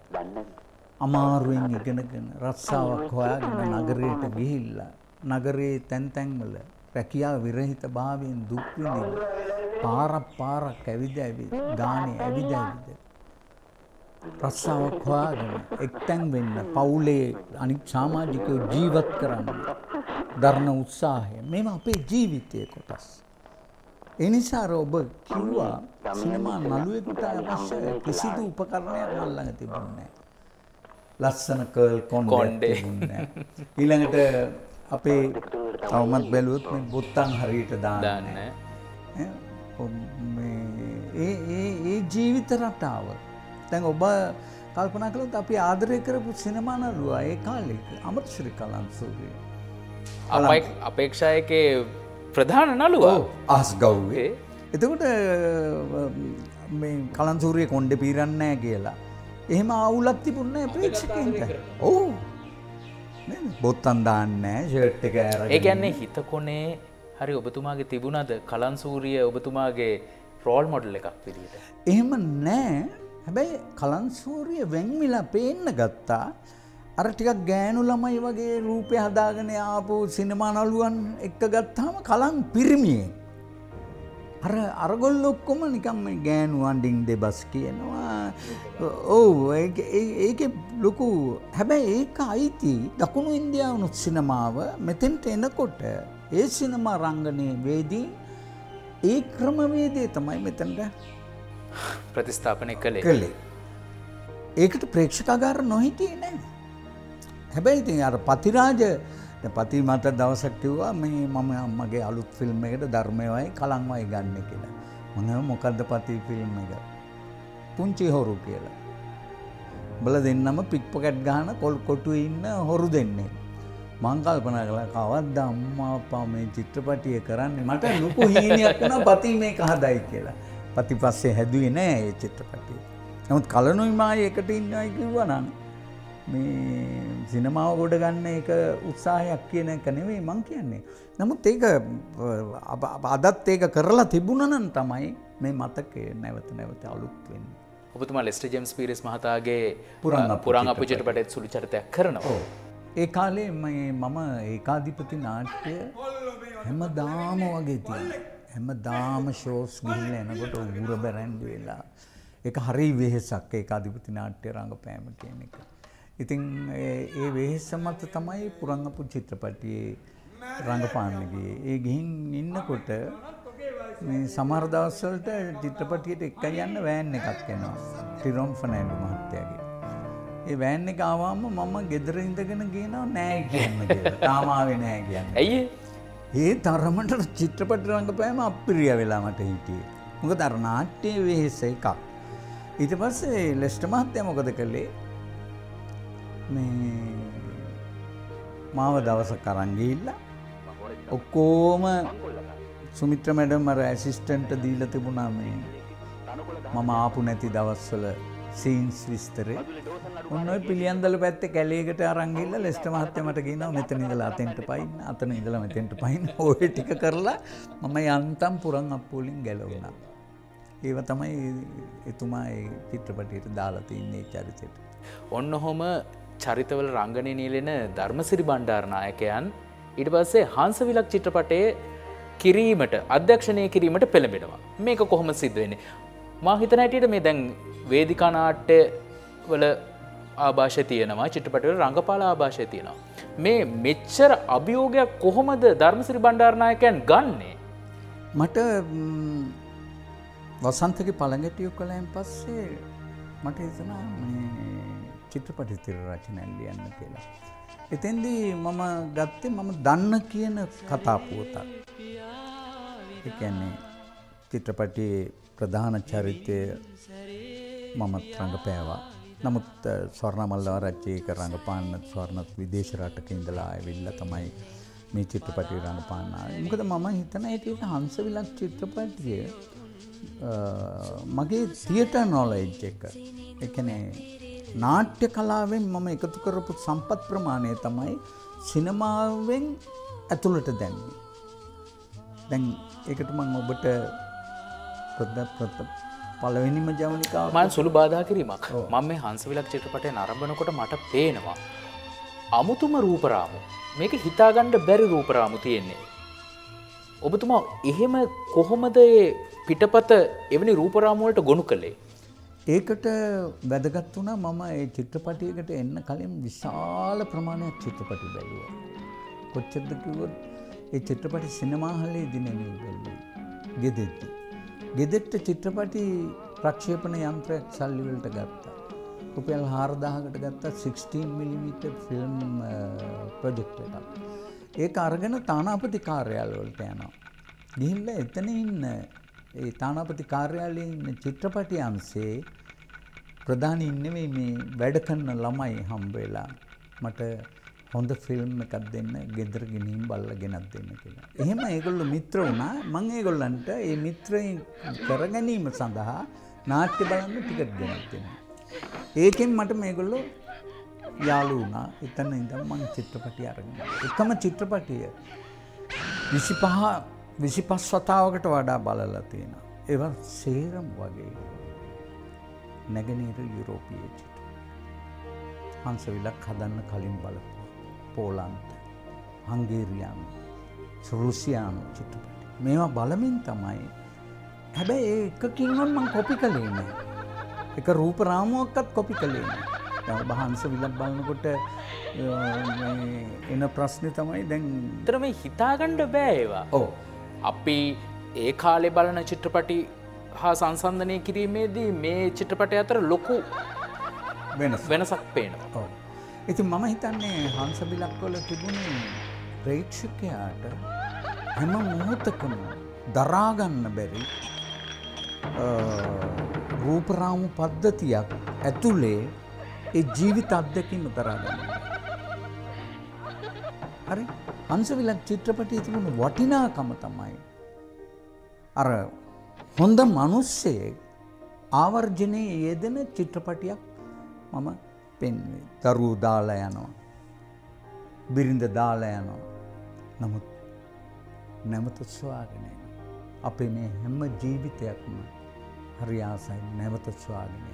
අමාරුවෙන් ඉගෙනගෙන රස්සාවක් හොයාගෙන නගරයට ගිහිල්ලා නගරයේ තැන් තැන්වල රැකියාව විරහිත භාවයෙන් දුක් විඳින්න පාරක් පාරක් ඇවිද ඇවිද ගානේ ඇවිද ඇවිද රස්සාවක් හොයාගෙන එක්තැන් වෙන්න පවුලේ අනික් සාමාජිකයෝ ජීවත් කරන්න දරණ උත්සාහය. මෙම අපේ ජීවිතය කොටස්. එනිසා අර ඔබ කිව්වා සිනමා නළුවෙකුට අවශ්‍ය කිසිදු උපකරණයක් මල්ලඟ තිබුණේ ලස්සන කර්ල් කොන්ඩේ කොණ්ඩේ. ඊළඟට අපේ තවමත් බැලුවොත් මේ බොත්තම් හරියට දාන්න ඒ ඒ ජීවිත රටාව. දැන් ඔබ කල්පනා කළොත් අපි ආදරය කරපු සිනමා නළුවා ඒ කාලෙක අමරශ්‍රී කලන්සූරිය. අපේක්ෂායකේ ප්‍රධාන නළුවා. ආස් ගව්වේ එතකොට මේ කලන්සූරිය කොන්්ඩ පීරන්නෑ කියලා එහෙම අවුලත් තිබුන්න ප්‍රේක්ෂකන්ට ඕ බොත්තන් දාන්නෑ ෂර්ට් එක ඇර ඒ ගැන්නේ හිත කොනේ හරි ඔබතුමාගේ තිබුණද කලන්සූරිය ඔබතුමාගේ රෝල් මොඩල් එකක් විදිට එහෙම නෑ හැබැයි කලන්සූරිය වෙන්මිලා පේන්න ගත්තා. අර ටිකක් ගෑනු ළමයි වගේ රූපය හදාගෙන ආපු සිනමා නළුවන් එක්ක ගත්තාම කලන් පිරිමියෙන්. අර අරගොල් ඔක්කොම නිකම් ගෑනු අන්ඩිං දෙබස් කියනවා ඕ ඒක ලොකු හැබැයි ඒක අයිති දකුණු ඉන්දියාවනුත් සිනමාව මෙතෙන්ට එනකොට ඒ සිනමා රංගනය වේදී ඒ ක්‍රමවේදය තමයි මෙතැන්ට ප්‍රතිස්ථාපනය කළේ කළේ. ඒකට ප්‍රේක්ෂකාගාර නොහිටියේ නෑ. හැබැයි ඉතින් අර පතිරාජ පති මට දවසක් කිව්වා මේ මම අම්මගේ අලුත් ෆිල්ම් එකට ධර්මයවයි කලංවයි ගන්න කියලා. මම මොකද්ද පති ෆිල්ම් එක? පුංචි හොරු කියලා. බල දෙන්නම පික් පොකට් ගහන කොල් කොටුවේ ඉන්න හොරු දෙන්නේ. මං කල්පනා කළා කවද්ද අම්මා අප්පා මේ චිත්‍රපටිය කරන්නේ මට ලොකු හීනයක් වුණා පති මේක හදයි කියලා. පති පස්සේ හැදුවේ නෑ ඒ චිත්‍රපටිය. නමුත් කලනුයි මායි එකට ඉන්නයි කිව්වා නම් මේ සිනමාව ගොඩ ගන්න එක උත්සාහයක් කියන එක නෙවෙයි මං කියන්නේ. නමුත් ඒක අදත් ඒක කරලා තිබුණනම් තමයි මේ මතකය නැවත නැවත අලුත් වෙන්නේ. ඔබතුමා ලෙස්ට ජෙම්ස් පිරිස් මහතාගේ පුරන් අපු පුරං අප. චිටපටත් සුළු චරිතයක් කරනවා ඒ කාලේ මම ඒකාධිපති නාට්‍ය හැම දාම වගේ තියෙන. හැම දාම ෂෝස් ගිහිල්ල එනකොට උගුර බැරැන්ඩි වෙලා. එක හරි වෙහෙසක් ඒකාධිපති නාට්‍ය රඟපෑම කියන එක. ඉතින් ඒ- වෙහෙස මත තමයි පුරංගපු චිත්‍රපටියේ රඟපාන්නගේ. ඒ ගිහින් ඉන්නකොට මේ සමහර දවස්වලට චිත්‍රපටියට එක්ක යන්න වෑන් එකක් එනවා. ටිරොන් ෆනෑන්ඩු මහත්තයාගේ. ඒ වෑන් එක ආවම මම ගෙදර ඉඳගෙන කියනවා නෑ කියන්න කියලා. තාම ආවේ නෑ කියන්න. ඇයි ඒ තරමට චිත්‍රපට රංගපෑම අප්‍රිය වෙලා මට හිටියේ. මොකද අර නාට්‍යයේ වෙහෙස එකක්. ඊට පස්සේ ලෙස්ට මහත්තයා මොකද කළේ? මේ මාව දවසක් අරන් ගිහිල්ලා ඔක්කොම සුමිත්‍ර මැඩම් අර ඇසිස්ටන්ට් දීලා තිබුණා මේ මම ආපු නැති දවස්වල සීන්ස් විස්තරේ ඔන්න ඔය පිළියන්දල පැත්තේ කැලේකට අරන් ගිහලා ලෙස්ටර් මහත්තයා මට කියනවා මෙතන ඉඳලා අතෙන්ට පයින්න අතන ඉඳලා මෙතෙන්ට පයින්න ඔය ටික කරලා මම යන්තම් පුරන් අප්පුවලින් ගැලවුණා. ඒව තමයි එතුමා ඒ චිත්‍රපටියට දාලා තින්නේ ඒ චරිතෙට. ඔන්න ඔහොම චරිතවල රංගනය නීලෙන ධර්මසිරි බණ්ඩාරනායකයන් ඊට පස්සේ හංසවිලක් චිත්‍රපටයේ කිරීමට අධ්‍යක්ෂණය කිරීමට පෙළඹෙනවා. මේක කොහොම සිද්ධ වෙන්නේ? මා හිතන හැටියට මේ දැන් වේදිකානාට්‍ය වල ආභාෂ තියෙනවා චිත්‍රපටවල රංගපාල ආභාෂය තියෙනවා. මේ මෙච්චර අභියෝගයක් කොහොමද ධර්මසිරි බණ්ඩාරනායකයන් ගන්නේ? මට ම්, වසන්තගේ පළඟැටියෝ කළයන් පස්සේ මට හිතනා මේ චිත්‍රපටි තිර රචනැල් ලියන්න කියලා. එතෙන්දී මම ගත්තේ මම දන්න කියන කතාපුවතක්. එකන්නේ චිත්‍රපටයේ ප්‍රධාන චරිතය මමත් රඟපෑවා. නමුත් ස්වර්ණමල්ලව රච්චයක රඟපාන්න ස්වර්ණත් විදේශ රටක ඉඳලා ඇවිල්ල තමයි මේ චිත්‍රපටි රඟපාන්න. මොකද මම හිතන ඇයට හංසවිලක් චිත්‍රපටිය මගේ තියට නොලෙජ් එක. එකනේ නාට්‍ය කලාවෙන් මම එකතු කරපු සම්පත් ප්‍රමාණය තමයි සිනමාවෙන් ඇතුළට දැන්නේ. දැන් ඒකට මං ඔබට පලවෙනිම ජවනිකාව මන් සුළු බාධා කිරීමක් මම මේ හංසවිලක් චිත්‍රපටය නරඹනකොට මට පේනවා. අමුතුම රූපරාමු මේක හිතාගණ්ඩ බැරි රූපරාමු තියෙන්නේ. ඔබතුමා එහෙම කොහොමද පිටපත එවැනි රූපරාමුවලට ගොුණු කළේ. ඒකට වැදගත් වුණා මම ඒ චිත්‍රපටියකට එන්න කලින් විශාල ප්‍රමාණයක් චිත්‍රපටි බැලුව. කොච්චරද කිව්වොත් ඒ චිත්‍රපටි සිනමාහලේ දිනමින් බැලුවේ. ගෙදෙද්දි. ගෙදෙට්ට චිත්‍රපටි ප්‍රක්ෂේපණ යන්ත්‍රයක් සල්ලිවලට ගත්තා. රුපියල් හාරදාහකට ගත්තා 16 මිලිම ෆිල්ම් ප්‍රොජෙක්ට එකක්. ඒක අරගෙන තානාපති කාර්යාලවලට යනවා. ගිහිල්ල එතන ඉන්න ඒ තානාපති කාර්යාලයේ ඉන්න චිත්‍රපටි අන්සේ ප්‍රධාන ඉන්නෙවෙයි මේ වැඩ කරන ළමයි හම්බ වෙලා මට හොඳ ෆිල්ම් එකක් දෙන්න ගෙදර ගෙනින් බල්ල ගෙනත් දෙන්න කියලා. එහෙම ඒගොල්ලෝ මිත්‍ර වුණා. මම ඒගොල්ලන්ට ඒ මිත්‍රයින් කර ගැනීම සඳහා නාට්‍ය බලන්න ටිකට් ගෙනත් දෙනවා. ඒකෙන් මට මේගොල්ලෝ යාළු වුණා. එතන ඉඳන් මම චිත්‍රපටි අරගෙන. එකම චිත්‍රපටිය 25 25 වතාවකට වඩා බලලා තියෙනවා. ඒවා සේරම වගේ නැගෙනහිර යුරෝපීය චිත්‍ර. හංසවිලක් හදන්න කලින් බලපු පෝලන්ත හංගේරියානු සුරුසියානු චිත්‍රපටි. මේවා බලමින් තමයි හැබැයි ඒ එකකින්වත් මං කොපි කළේ නෑ. එක රූප රාමුවක්කත් කොපි කළේ නෑ. බහන්ස විලක් බලනකොට එන ප්‍රශ්නය තමයි දැන් තරම හිතාගණ්ඩ බෑ ඒවා. ඕ අපි ඒ කාලෙ බලන චිත්‍රපටි හා සංසන්ධනය කිරීමේදී මේ චිත්‍රපටය අතර ලොකු වෙනස් වෙනසක් පේනවා. ඔව්. ඉතින් මම හිතන්නේ හංසබිලක්වල තිබුණේ ප්‍රේක්ෂකයාට හැම මොහොතකම දරාගන්න බැරි රූපරාමු පද්ධතියක් ඇතුළේ ඒ ජීවිත අත්දැකීම දරාගන්න. හරි හංසවිලක් චිත්‍රපටය තිබුණු වටිනාකම තමයි. අර හොඳ මනුස්සේ ආවර්ජනයේ යෙදෙන චිත්‍රපටියක් මම පෙන්වේ. දරුවූ දාලා යනවා. බිරිඳ දාලා යනවා. නමුත් නැමත ස්වාගෙන අපේ මේ හැම ජීවිතයක්ම හරි ආසයි නැවත ස්වාගෙන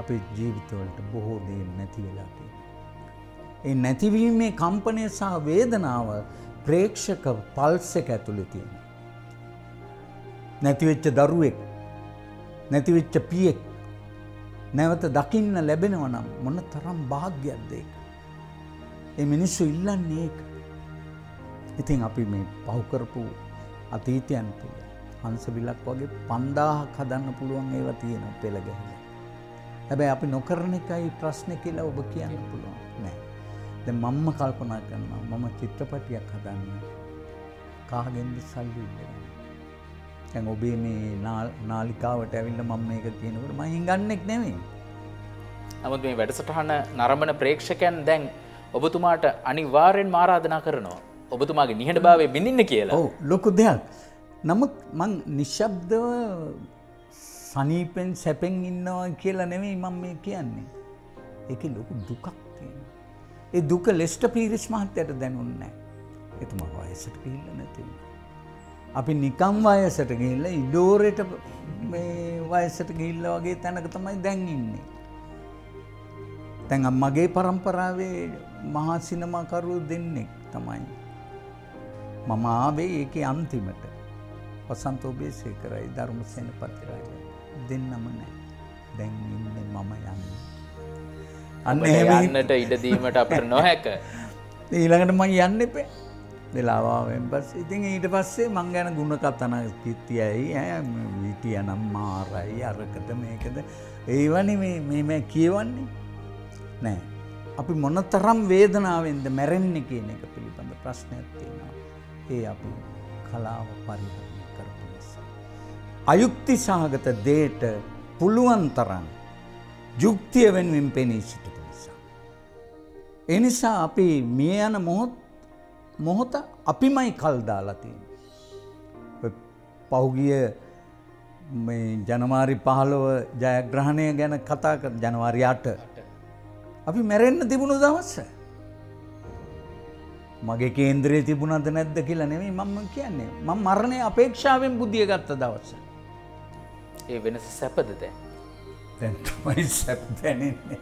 අපේ ජීවිතවලට බොහෝ දේ නැති වෙලා තියෙනවා. ඒ නැතිවීමේ කම්පනය සහ වේදනාව ප්‍රේක්ෂක පල්ස් එක ඇතුළේ තියෙනවා. නැතිවෙච්ච දරුවෙක් නැතිවෙච්ච පියෙක් නැවත දකින්න ලැබෙනව නම් මොන තරම් භාග්‍යයක්ද ඒක. ඒ මිනිස්සු ඉල්ලන්නේ ඒක. ඉතින් අපි මේ පහුකරපු අතීතයන් තුළ හංස බිලක් වගේ පන්දාහක් හදන්න පුළුවන් ඒව තියෙන පෙළ ගැහිලා. හැබැයි අපි නොකරන එකයි ප්‍රශ්න කියලා ඔබ කියන්න පුළුවන් නෑ. දැන් මම්ම කල්පනා කරනවා මම චිත්‍රපටියක් හදන්න කාගෙන්ද සල්ලි ඉල්ලගන්න. දැන් ඔබේ මේ නාලිකාවට ඇවිල්ල මම මේක කියනකට ම හිඟන්නෙක් නෙමෙයි. නමුත් මේ වැඩසටහන නරඹන ප්‍රේක්ෂකයන් දැන් ඔබතුමාට අනිවාර්යෙන් මාරාධනා කරනවා. ඔබතුමාගේ නිහට භාවය බිඳින්න කියලා. ලොකු දෙයක්. නමුත් මං නිශ්ශබ්දව සනීපෙන් සැපෙන් ඉන්නවා කියලා නෙමෙයි මම මේ කියන්නේ. ඒකේ ලොකු දුකක් තියෙනවා. ඒ දුක ලෙස්ට පීරිස් මහත්තයට දැනුන්නේ. එතුමා වයසට ගිහිල්ලා නැති වුණා. අපි නිකම් වයසට ගිහිල්ලා ඉඩෝරෙට වයසට ගිහිල්ලා වගේ තැනක තමයි දැන් ඉන්නේ. දැන් මගේ පරම්පරාවේ මහා සිනමාකරුවෝ දෙන්නෙක් තමයි. මම ආවේ ඒකේ අන්තිමට. වසන්ත ඔබේසේකරයි ධර්මසේන පතිරාජ දෙන්නම නෑ. දැන් ඉන්නේ මම යන්නේ. අන්න යන්නට ඉඩදීමට අප නොහැක. ඊළඟට මං යන්න එපේ. වෙලාවාවෙන් පස් ඉතින් ඊට පස්සේ මං ගැන ගුණ කතන කිත්තියයි විටිය නම් මාරයි අරකද මේකද. ඒවනි මෙම කියවන්නේ. නෑ. අපි මොන තරම් වේදනාවෙන්ද මැරෙන්නේ කියන එක පිළිබඳ ප්‍රශ්නයක් තියෙනවා. ඒ අපි කලාව පරිහරණය කර අයුක්ති සහගත දේට පුළුවන් තරන් යුක්තිය වෙනුවෙන් පෙනී සිටපු නිසා. එනිසා අපි මිය යන මොහොත් මොහොත අපිමයි කල් දාලතින්. පෞගිය ජනවාරි පහළොව ජයග්‍රහණය ගැන කතා ජනවාරයාට අපි මැරෙන්න්න තිබුණු දවස්ස. මගේ කේන්ද්‍රයේ තිබුණද නැද්ද කියලා නෙමේ මම කියන්නේ මං මරණය අපේක්ෂාවෙන් බුද්ධිය ගත්ත දවස. ඒ වෙනස සැපද දැ. තැන්ටමයි සැප් දැනෙන්නේ.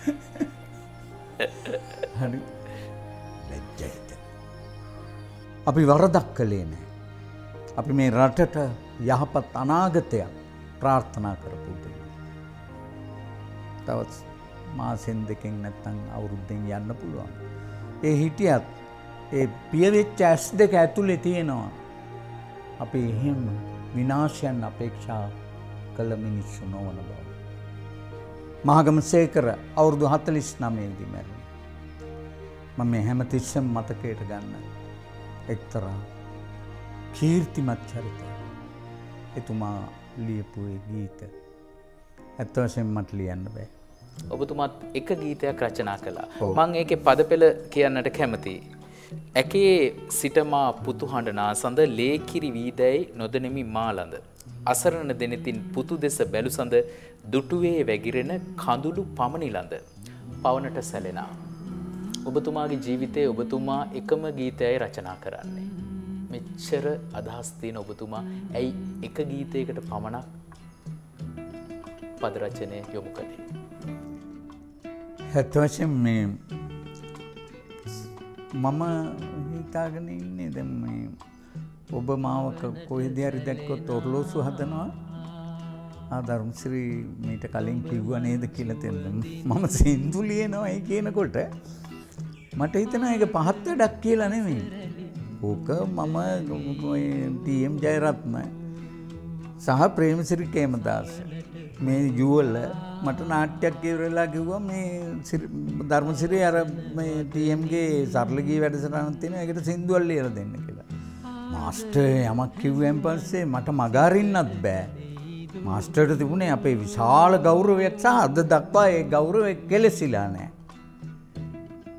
හරි අපි වරදක් කළේ නෑ. අපි මේ රටට යහපත් අනාගතයක් ප්‍රාර්ථනා කරපුද. තවත් මාසෙන් දෙකෙන් නැත්තං අවුරුද්ධෙන් යන්න පුළුවන්. ඒ හිටියත් ඒ පියවෙච්ච ඇස් දෙක ඇතුළෙ තියෙනවා. අපි එහෙම විනාශයන් අපේක්ෂා කළ මිනිස්සු නොවන බව. මහගම සේකර අවුරුදු හතලිස් නමේදී මැරණ. මම මේ හැම තිස්සම් මතකයට ගන්න එක්තරා කීර්තිමත් චරිත එතුමා ලියපුේ ගීත ඇත්ත වශයෙන් මට ලියන්න බෑ. ඔබතුමත් එක ගීතයක් රචනා කළා. මං ඒක පද පෙළ කියන්නට කැමති. ඇකේ සිටමා පුතු හඬනා සඳ ලේකිරි වීදැයි නොදනෙමි මාලඳ. අසරණ දෙනෙතින් පුතු දෙස බැලු සඳ දුටුවේ වැගිරෙන කඳුළු පමණිලඳ. පවනට සැලෙනා. ඔබතුමාගේ ජීවිතය ඔබතුමා එකම ගීතයයි රචනා කරන්නේ. මෙච්චර අදහස්තියන ඔබතුමා ඇයි එක ගීතයකට පමණක් පදරචනය යොමු කළේ. හැත්වශයෙන් මේ මම හිතාගෙන ඉන්නේ දැම් මේ ඔබ මාවක කොහෙද හරි දැක්කොත් ඔරලෝසු හදනවා ආධර්මසිරී මීට කලින් කිව්ව නේද කියලතෙන්න මම සින්දු ලියනවා ඒ කියනකොට මට හිතන එක පහත් වැඩක් කියලා නෙවෙයි. ඕක මම ටම් ජයරත්න සහ ප්‍රේමසිරි කේමදාස මේ යුවල්ල මට නාට්‍යයක් කියවරලා කිව්ව මේ ධර්මසිරි අර ටම්ගේ සරලගී වැඩසටනත් තියෙන එකට සිින්දුවල් ලියර දෙන්න කියලා. මාස්ට යමක් කිව්වෙන් පස්සේ මට මගාරින්නත් බෑ. මාස්ටර්ට තිබුණේ අපේ විශාල ගෞරවයක් සහ අද දක්වා ඒ ගෞරව කෙලෙසිලා නෑ.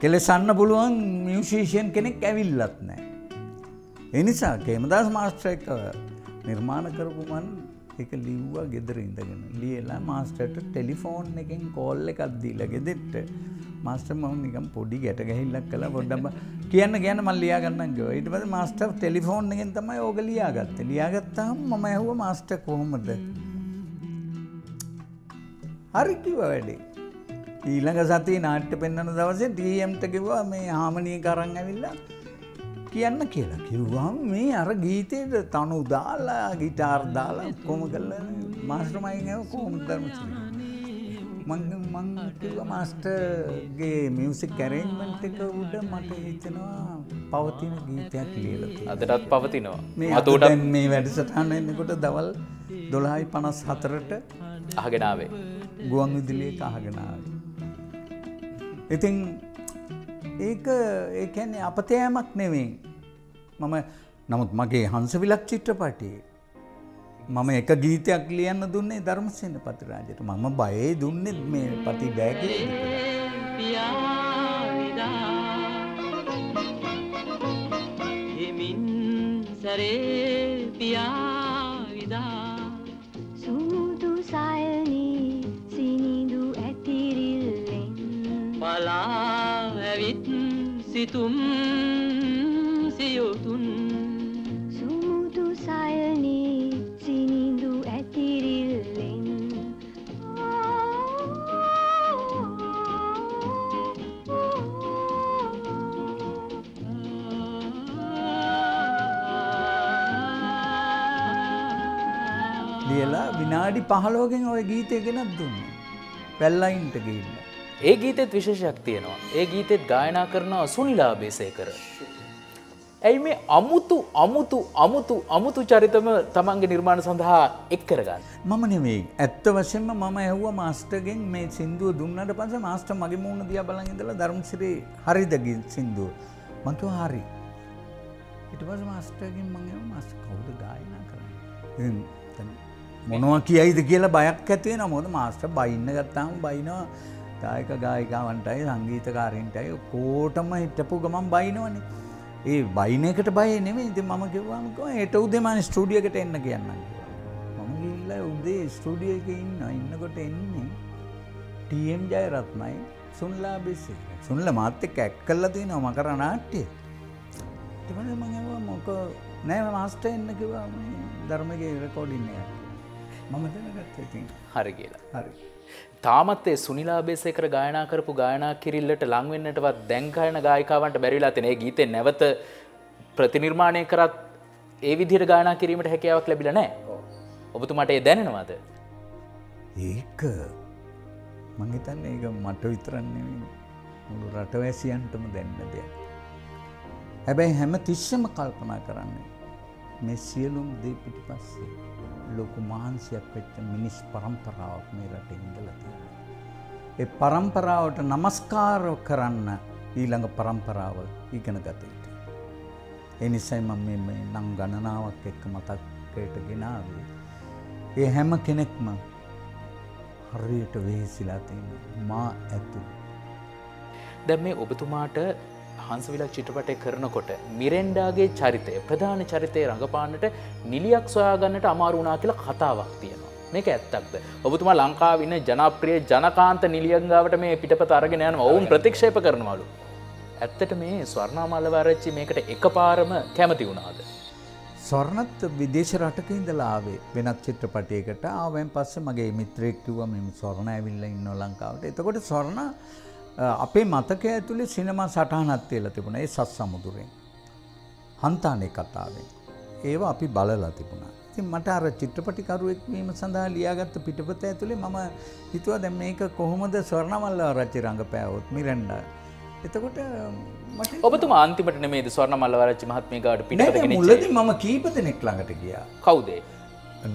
කෙලෙසන්න පුළුවන් මියෂීෂයන් කෙනෙක් ඇවිල්ලත් නෑ. එනිසා කේමදස් මාස්ට්‍ර එක නිර්මාණ කරපුමන් එක ලිව්වා ගෙදර ඉඳගෙන. ලියලා මාස්ටර්ට ටෙලිෆෝන් එකෙන් කෝල්ල එකක් දීලා ගෙදෙට්ට. මාස්ටර් මම නිකම් පොඩි ගැට ගැහිල්ලක් කළා පොඩ්ඩම කියන්න ගැන මම ලියා ගන්නම් කිව්වා. ඊට පස්සේ මාස්ටර් ටෙලිෆෝන් එකෙන් තමයි ඕක ලියාගත්තේ. ලියාගත්තාම මම ඇහුවා මාස්ටර් කොහොමද? හරි කිව්වා වැඩේ. ඊළඟ සතියේ නාට්‍ය පෙන්වන දවසේ ටීඑම්ට කිව්වා මේ හාමනී කරන් ඇවිල්ලා කියන්න කියලා. කිව්වම් මේ අර ගීතයට තනු දාලා ගිටාර් දාලා කොම කල්ල මාස්ට්‍රමයින් ඇව කෝම ධර්මසිරි මං කිව්ව මාස්ටර්ගේ මියසික් කැරෙන්මන්ට් එක උඩ මට හිතනවා පවතින ගීතයක් ලියල අදටත් පවතිනවා. මේ අතුට මේ වැඩසටහන්න එන්නකොට දවල් දොළහයි පනස් හතරට අහගෙනාවේ ගුවන් විදිලිය අහගෙනාව ඉතින් ඒක ඒකැන්නේ අපතෑමක් නෙවෙයි මම නමුත් මගේ හංසවිලක් චිත්‍රපටයේ මම එක ගීතයක් ලියන්න දුන්නේ ධර්මසයන පතිරාජයට මම බයේ දුන්නෙත් මේ පති බෑගේ හෙමින් සරේ පියාවිදා සිතුම් සියොතුන්. සුමුදු සයනී සිනිදු ඇතිරිල්ලෙන්. ලියලා විනාඩි පහලෝගෙන් ඔය ගීතය ගෙනත් දුන්න. පැල්ලයින්ට ගිල්ල ඒ ගීතෙත් විශේෂයක් තියෙනවා. ඒ ගීතෙත් ගායනා කරනවා සුනිලා බේසය කර ඇයි මේ අමුතු අමුතු අමුතු අමුතු චරිතම තමන්ගේ නිර්මාණ සඳහා එක් කරගන්න? මම නෙවෙයි ඇත්ත වශයෙන්ම මම ඇහුව මාස්ටර්ගෙන් මේ සින්දුව දුන්නට පස්සේ මාස්ටර් මගේ මූණ දිහා බලන් ඉඳලා ධර්මසිරි හරිද ගී සින්දුව. මං කිව්වා හරි. ඊට පස්සේ මාස්ටර්ගෙන් මං ඇහුවා මාස්ටර් කවුද ගායනා කරන්නේ? ඉතින් දැන් මොනවා කියයිද කියලා බයක් ඇතිවෙන මොද මාස්ට බයින්න ගත්තාම බයිනවා. දායක ගායිකාවන්ටයි සංගීතකාරන්ටයි කෝටම හිටපු ගමන් බයිනවනේ. ඒ බයින එකට බය නෙමේ ඉති මම කිවවාමක ඒට උදේමන ස්ටඩියකට එන්න කියන්න. මම ගිල්ල උදේ ස්ටඩිය එක ඉන්න ඉන්නකොට එන්නේ ටම් ජයරත්නයි සුන්ලා බෙසේ. සුන්ල මාත්‍යක ඇක් කල්ල තියනවා මකර නාට්‍යය ටිමට මඟවා මොක නෑ මාස්ට එන්න කිවා ධර්මගේ රකෝඩින්න මම දැනගත්ත ඉතින්. හරි කියලා. හරි තාමත් ඒ සුනිලාබේසය කර ගායනා කරපු ගායනා කිරිල්ලට ලංවෙන්නටවත් දැංගායන ගායිකාවන්ට බැරිලා තිනේ ගීතය නැවත ප්‍රතිනිර්මාණය කරත් ඒ විදිහට ගායනා කිරීමට හැකියාවක් ලැබිල නෑ ඔබතුමට ඒ දැනෙනවාද? ඒක මංහිතන්න ඒක මට විතරන්නේ මුළු රටවැසියන්ටම දෙන්න දෙයක්. හැබැයි හැම තිශ්‍යම කල්පනා කරන්නේ මේ සියලුම් දේ පිටි පස්සේ ලොකු මහන්සියක් වෙච්ච මිනිස් පරම්පරාවක් මේ රට ඉඳලති. ඒ පරම්පරාවට නමස්කාර කරන්න ඊළඟ පරම්පරාව ඉගෙන ගතයට. එනිසයි මම මේ නම් ගණනාවක් එක්ක මතක්කයට ගෙනාවේ. ඒ හැම කෙනෙක්ම හරියට වෙහෙසිලා තියෙන මා ඇතු. දැම් මේ ඔබතුමාට හංසවිලක් චිත්‍රපටය කරනකොට මිරෙන්ඩාගේ චරිතය ප්‍රධාන චරිතය රඟපාන්නට නිලියක් සොයාගන්නට අමාරුණා කියලා කතාවක් තියෙනවා. මේක ඇත්තක්ද? ඔබතුමා ලංකාවන්න ජනප්‍රිය ජනකාන්ත නිලියංගාවට මේ පිටපත අරගෙන යන ඔවුන් ප්‍රතික්ෂේප කරනවලු. ඇත්තට මේ ස්වර්ණාමල්ලවරච්චි මේකට එක පාරම කැමති වුණාද? ස්වර්ණත් විදේශ රටක ඉඳලාවේ වෙනත් චිත්‍රපටයකට. ආවැන් පස්සේ මගේ මිත්‍රයෙක්කිව මෙම ස්වර්ණ ඇවිල්ල ඉන්න ලංකාවට. එතකොට ස්වර්ණ අපේ මතක ඇතුළේ සිනමා සටහනත් තියල තිබුණ. ඒ සස් සමුදුරෙන්. හන්තානය කතාවෙන්. ඒවා අපි බලලා තිබුණා. ඉතින් මට අර චිත්‍රපටිකරුවෙක්වීම සඳහා ලියාගත්ත පිටපත ඇතුළේ මම හිතුව දැම් මේක කොහොමද ස්වර්ණමල්ල රච්චි රඟ පෑවොත් මිරෙන්ඩ එතකොට මට ඔබතුම අන්තිමට නෙමේ ස්වර්ණ මල්ලවරච්චි මහත්මකාට නෑ, පිට මුලදී මම කීප දෙනෙක් ළඟට ගියා. කවුදේ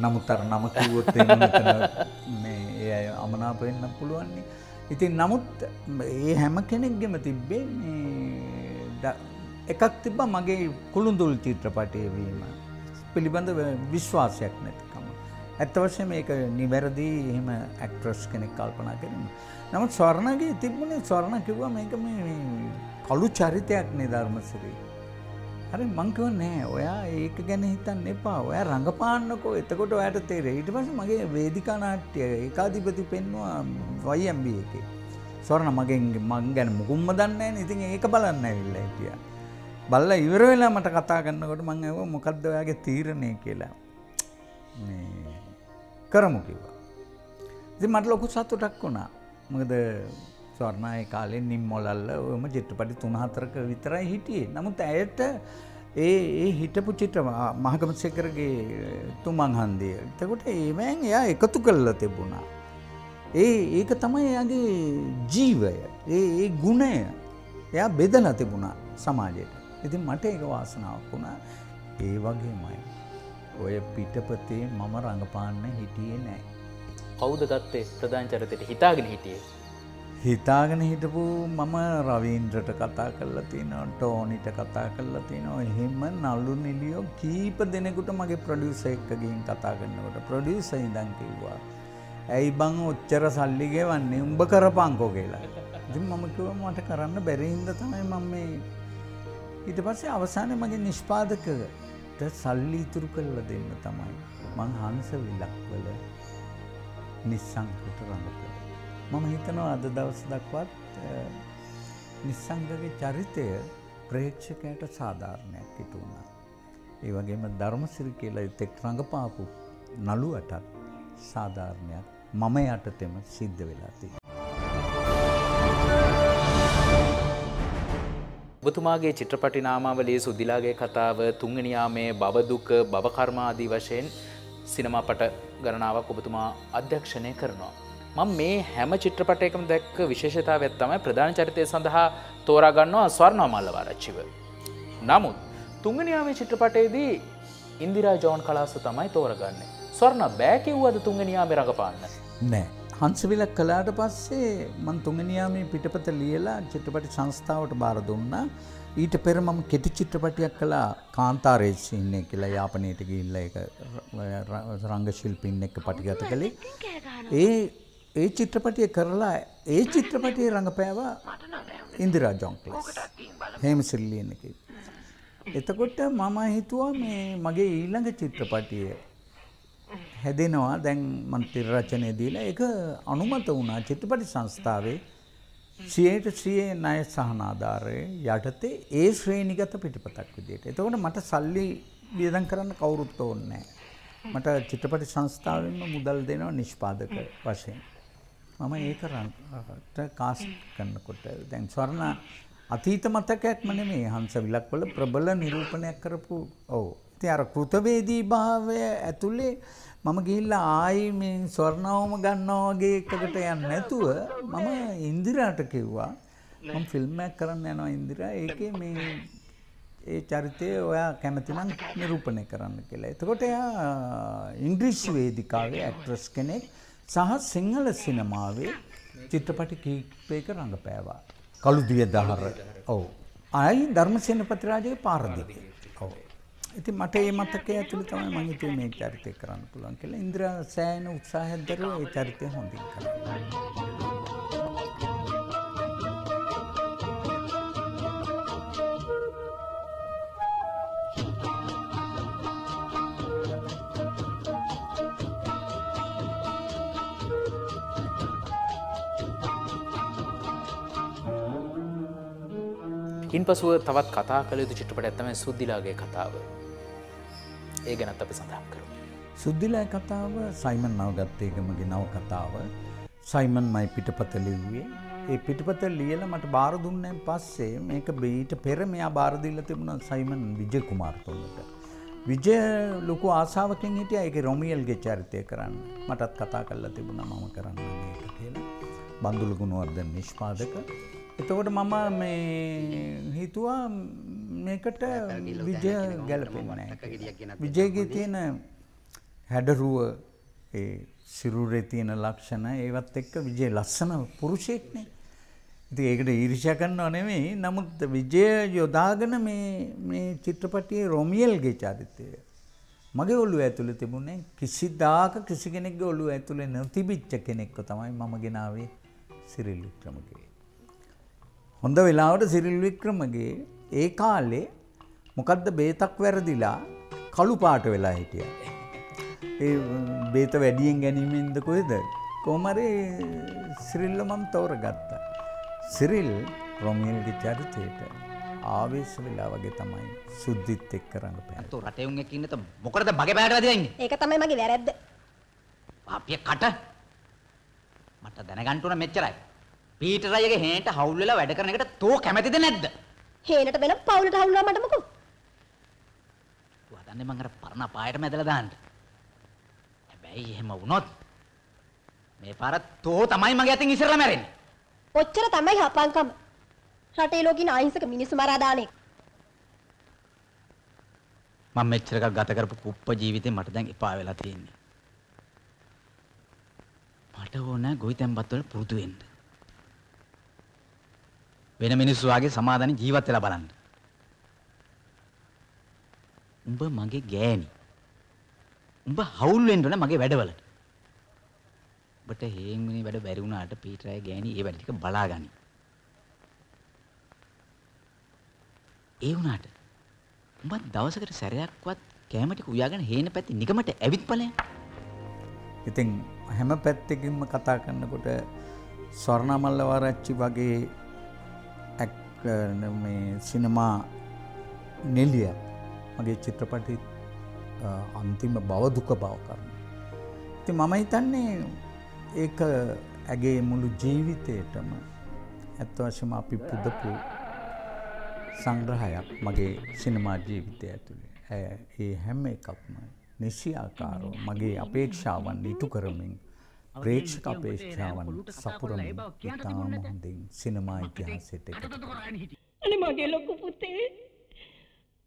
නමුත් අර නම කිව්වොත් මෙතන මේ ඒ අය අමනාප වෙන්න පුළුවන්නේ. ඉතින් නමුත් ඒ හැම කෙනෙක්ගෙම තිබ්බේ මේ ද- එකක් තිබ්බා මගේ කුළුඳුල් චිත්‍රපටය වීම පිළිබඳ විශ්වාසයක් නැතිකම. ඇත්ත වශයෙන් මේක නිවැරදි එහෙම ඇක්ට්‍රස් කෙනෙක් කල්පනා කරන. නමුත් ස්වර්ණගේ තිබුණේ ස්වර්ණ කිව්වා මේක මේ මේ කළු චරිතයක් නේ ධර්මසිරී. හරි මංකව නෑ. ඔයා ඒක ගැන හිතන්න එපා. ඔය රඟපාන්නකෝ. එතකොට ඔයට තේරේ ඊට පස මගේ වේදිකා නාට්‍ය ඒකාධිපති පෙන්වා වයිම්බ එක. ස්වර්ණ මගෙන් මං ගැන මුකුම්ම දන්න ඉතින් ඒක බලන්න ඇවිල්ල හිටිය. බල්ල ඉවර වෙලා මට කතා කරන්නකොට මං ඇව මොකක්ද ඔයාගේ තීරණය කියලා. මේ කරමු කිවා ඉති මට ලොකු සතුටක් වුණා. මොකද ස්වර්ණය කාලෙන් නිම් මොලල්ල ඔම චිත්‍රපටි තුනහතරක විතරයි හිටියේ. නමුත් ඇයට ඒ ඒ හිටපු චිත්‍ර මහකමසකරගේ තුමන් හන්දිය. එතකොට ඒවෑන් එයා එකතු කල්ල තිබුණා. ඒ ඒක තමයි එයාගේ ජීවය. ඒ ඒ ගුණය. එයා බෙදල තිබුණා සමාජයට. ඉතින් මට ඒක වාසනාවක් වුණා. ඒ වගේමයි. ඔය පිටපතේ මම රඟපාන්න හිටියේ නෑ. කෞද ගත්තේ? ප්‍රධාන චරිතයට හිතාගෙන හිටියේ. හිතාගෙන හිටපු මම රවීන්ද්‍රට කතා කරලා තියෙනවා ටෝනිට කතා කරලා තියෙනවා එහෙම නල්ලු නිලියෝ කීප දෙනෙකුට මගේ ප්‍රඩියුස එක්කගින් කතා කරන්නකොට ප්‍රඩියුස ඉදන් කිව්වා ඇයි බං ඔච්චර සල්ලිගේ වන්නේ උඹ කරපංකෝ කියලා. ඉතින් මම කිව්වා මට කරන්න බැරි හින්දා තමයි මම මේ ඊට පස්සේ අවසානයේ මගේ නිෂ්පාදකට සල්ලි ඉතුරු කරලා දෙන්න තමයි මං හංස විලක්වල නිස්සංකට රඟපෑ මම හිතනවා අද දවස් දක්වත් නිස්සංගගේ චරිතය ප්‍රේක්ෂකයට සාධාරණයක් ඉටු වුණා. ඒ වගේම ධර්මසිරි කියලා තෙක් රඟපාපු නළුවටත් සාධාරණයක් මම යටතෙම සිද්ධ වෙලාති. ඔබතුමාගේ චිත්‍රපටි නාමාවලේ සුදිලාගේ කතාව තුංගනියාමේ බවදුක බවකර්මාදී වශයෙන් සිනමාපට ගණනාවක් ඔබතුමා අධ්‍යක්ෂණය කරනවා. මම මේ හැම චිත්‍රපටයකම දැක්ක විශේෂතාවත් තමයි ප්‍රධාන චරිතය සඳහා තෝරාගන්නවා ස්වර්ණමල්ලවාරච්චිව. නමුත් තුංගනියාමේ චිත්‍රපටයේදී ඉන්දිරා ජෝන් කලාස තමයි තෝරගන්න. ස්වර්ණ බෑකිව්වද තුංගනියාම රඟපාන්න. නෑ. හංසවිලක් කලාට පස්සේ මන් තුඟනියාමේ පිටපත ලියලා චිත්‍රපටි සංස්ථාවට බාර දුන්නා ඊට පෙර මම කෙටි චිත්‍රපටයක් කළා කාන්තාරේසින්නේ කියලා යාපනයට ගිහිල්ලා ඒක රංග ශිල්පීන් එක්ක පටිගත කළේ. ඒ ඒ චිත්‍රපටිය කරලා ඒ චිත්‍රපටියේ රඟපෑවා ඉන්දිරා ජොන්ක්ලස්. හේමසිරිලියන් එකේ. එතකොට මම හිතුවා මේ මගේ ඊළඟ චිත්‍රපටිය හැදෙනවා දැන් මන් තිර රචනය දීලා ඒක අනුමත වුණා චිත්‍රපටි සංස්ථාවේ සියයට සියේ ණය සහනාධාරය යටතේ ඒ ශ්‍රේණිගත පිටපතක් විදියට. එතකොට මට සල්ලි වියදම් කරන්න කවුරුත් ඕනේ නැහැ. මට චිත්‍රපටි සංස්ථාවෙන්ම මුදල් දෙනවා නිෂ්පාදක වශයෙන්. මම ඒක රට කාස්ට් කරනකොට දැන් ස්වර්ණ අතීත මතකයක්ම නෙමෙයි හංස විලක්වල ප්‍රබල නිරූපණයක් කරපු ඔව්. ඉතින් අර කෘතවේදී භාවය ඇතුලේ මම ගිහිල්ලා ආයි මේ ස්වර්ණවම ගන්නවා වගේ එකකට යන්නේ නැතුව මම ඉන්දිරාට කිව්වා මම ෆිල්ම් එකක් කරන්න යනවා ඉන්දිරා ඒකේ මේ ඒ චරිතය ඔයා කැමති නම් නිරූපණය කරන්න කියලා. එතකොට එයා ඉංග්‍රීසි වේදිකාවේ ඇක්ට්‍රස් කෙනෙක් සහ සිංහල සිනමාවේ චිත්‍රපටි කීපයක රඟපෑවා. කළුදිය දහර. ඔව්. ආයි ධර්මසේනපති රාජගේ පාරදිගේ. ඔව්. ඉතින් මට ඒ මතකය ඇතුළේ තමයි මම හිතුවේ මේ චරිතය කරන්න පුළුවන් කියලා. ඉන්ද්‍රා සෑයන උත්සාහයක් දරුවා ඒ චරිතය හොඳින් කරා. ඉන් පසුව තවත් කතා කළ යුතු චිත්‍රපට ඇත්තම සුද්දිලාගේ කතාව. ඒ ගැනත් අපි සඳහන් කරු. සුද්දිලා කතාව සයිමන් නවගත්තේකමගේ නව කතාව සයිමන් මයි පිටපත ලිව්වේ. ඒ පිටපත ලියල මට බාර දුන්නයෙන් පස්සේ මේක බීට පෙර මෙයා බාරදිල්ල තිබුණ සයිමන් විජය කුමාර්තුන්නට. විජය ලොකු ආසාාවකින් හිටිය. ඒක රොමියල්ගේ චරිතය කරන්න. මටත් කතා කල්ලා තිබුණ මම කරන්න ඒක කියලා. බඳුල ගුණුවර්ද නිෂ්පාදක. එතකොට මම මේ හිතුවා මේකට විජය ගැලපෙන්න විජයගේ තියෙන හැඩරුව සිරුරේ තියෙන ලක්ෂණ ඒවත් එක්ක විජය ලස්සන පුරුෂයෙක්නේ ඉති ඒකට ඊරිෂ කරන්නව නෙමෙයි. නමුත් විජය යොදාගෙන මේ චිත්‍රපටියේ රොමියල්ගේ චරිතය මගේ ඔලු ඇතුළ තිබුණේ කිසිදාක කිසි කෙනෙක්ගේ ඔලු ඇතුළේ නොතිබිච්ච කෙනෙක්ව තමයි මම ගෙනාවේ සිරිල් වික්‍රමගේ. හොඳ වෙලාවට සිරිල් වික්‍රමගේ ඒ කාලේ මොකක්ද බේතක් වැරදිලා කළු පාට වෙලා හිටිය. ඒ බේත වැඩියෙන් ගැනීමෙන්ද කොහෙද කෝමරේ සිරිල්ල මම තෝර ගත්තා. සිරිල් රොමියල්ගේ චරිතයට ආවේශ වෙලා වගේ තමයි සුද්දිත් එක්ක රඟපෑම. තෝ රටේ උන් එක්ක ඉන්නත මොකටද මගේ බෑට වැදලා ඉන්නේ? ඒක තමයි මගේ වැරැද්ද. පාපිය කට. මට දැනගන්න උන මෙච්චරයි. පීටර් අයියගේ හේන්ට හවුල් වෙලා වැඩ කරන එකට තෝ කැමතිද නැද්ද? හේනට වෙන පවුලට හවුල් මට මොකෝ? ඌ හදන්නේ මං අර පරණ පායට මැදලා දාන්න. හැබැයි එහෙම වුණොත් මේ පාර තෝ තමයි මගේ අතින් ඉස්සරලා මැරෙන්නේ. ඔච්චර තමයි හපංකම. රටේ ලෝකින අහිංසක මිනිස්සු මරා දාන එක. මම මෙච්චර එකක් ගත කරපු කුප්ප ජීවිතේ මට දැන් එපා වෙලා තියෙන්නේ. මට ඕන ගොවිතැන්පත් වල පුරුදු වෙන්න. වෙන මිනිස්සු වගේ සමාදානෙ ජීවත් වෙලා බලන්න. උඹ මගේ ගෑණි. උඹ හවුල් වෙන්න ඕන මගේ වැඩවලට. ඔබට හේන් මිනි වැඩ බැරි වුණාට පීටරයි ගෑණි ඒ වැඩ ටික බලාගනි. ඒ වුණාට උඹ දවසකට සැරයක්වත් කෑම ටික උයාගෙන හේන පැත්තේ නිකමට ඇවිත් ඵලයන්. ඉතින් හැම පැත්තකින්ම කතා කරනකොට ස්වර්ණමල්ල වරච්චි වගේ මේ සිනමා නෙලිය මගේ චිත්‍රපටි අන්තිම බව දුක බව කරන. ඉති මම හිතන්නේ ඒක ඇගේ මුළු ජීවිතයටම ඇත්ත වශම අපි පුදපු සංග්‍රහයක් මගේ සිනමා ජීවිතය ඇතුළේ ඇය ඒ හැම එකක්ම නිසියාකාරෝ මගේ අපේක්ෂාවන් ඉටු කරමින් ප්‍රේක්ෂක අපේක්ෂාවන් සපුරමින් ඉතාම හොඳින් සිනමා ඉතිහාසයට එකතු කරා. අනේ මගේ ලොකු පුතේ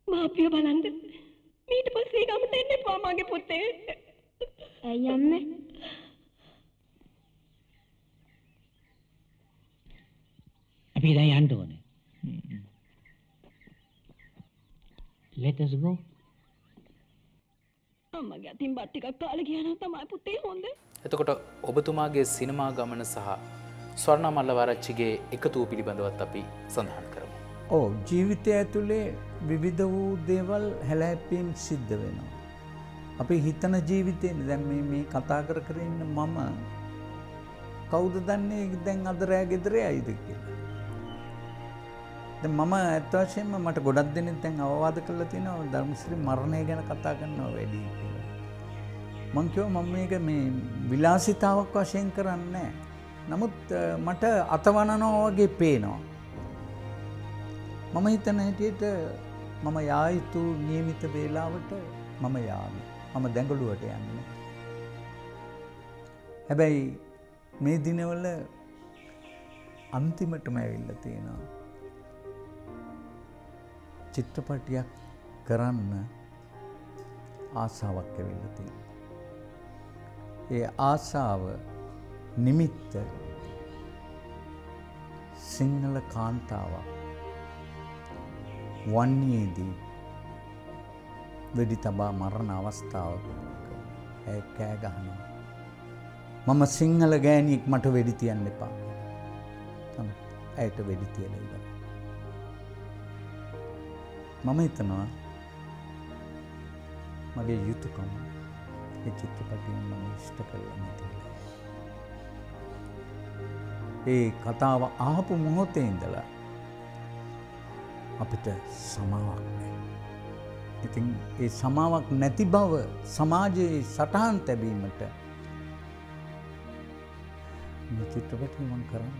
මාපිය බලන්ද මීට පස්සේ ගමට එන්න එපා මගේ පුතේ ඇයි අම්මේ? අපි දැන් යන්න ඕනේ. let us go. අම්මගේ අතින් බත් ටිකක් කාලා ගියා නම් තමයි පුතේ හොඳ. එතකොට ඔබතුමාගේ සිනමා ගමන සහ ස්වර්ණ මල්ලවරච්චිගේ එකතුව පිළිබඳවත් අපි සඳහන් කරමු. ඕ ජීවිතය ඇතුළේ විවිධ වූ දේවල් හැලැපීම් සිද්ධ වෙනවා. අපි හිතන ජීවිතයෙන් දැන් මේ මේ කතා කර කර ඉන්න මම කවුද දන්නේ දැන් අද රෑ ගෙදරේ ඇයිද කියලා. දැන් මම ඇත්ත වශයෙන්ම මට ගොඩක් දෙනෙක් දැන් අවවාද කරලා තියෙනවා ධර්මශ්‍රී මරණය ගැන කතා කරනවා වැඩි කියලා. මං කිව්වා මම මේක මේ විලාසිතාවක් වශයෙන් කරන්නේ නැහැ. නමුත් අ, මට අතවනනවා වගේ පේනවා. මම හිතන හැටියට මම යා යුතු නියමිත වේලාවට මම යාවි. මම දැඟලුවට යන්නේ. හැබැයි මේ දිනවල අන්තිමටම ඇවිල්ල තියෙනවා. චිත්‍රපටියක් කරන්න ආසාවක් ඇවිල්ල තියෙන. ඒ ආසාව නිමිත්ත සිංහල කාන්තාවක් වන්නේදී වෙඩි තබා මරණ අවස්ථාවක ඇය කෑ ගහනවා. මම සිංහල ගෑනියෙක් මට වෙඩි තියන්න එපා. තම ඇයට වෙඩි තියල ඉවර. මම හිතනවා මගේ යුතුකම ඒ චිත්‍රපටියෙන් මම ඉෂ්ට කරලා නැති වෙලා. ඒ කතාව ආපු මොහොතේ ඉඳලා අපිට සමාවක් නෑ. ඉතින් ඒ සමාවක් නැති බව සමාජයේ සටහන් තැබීමට මේ චිත්‍රපටි මං කරන්න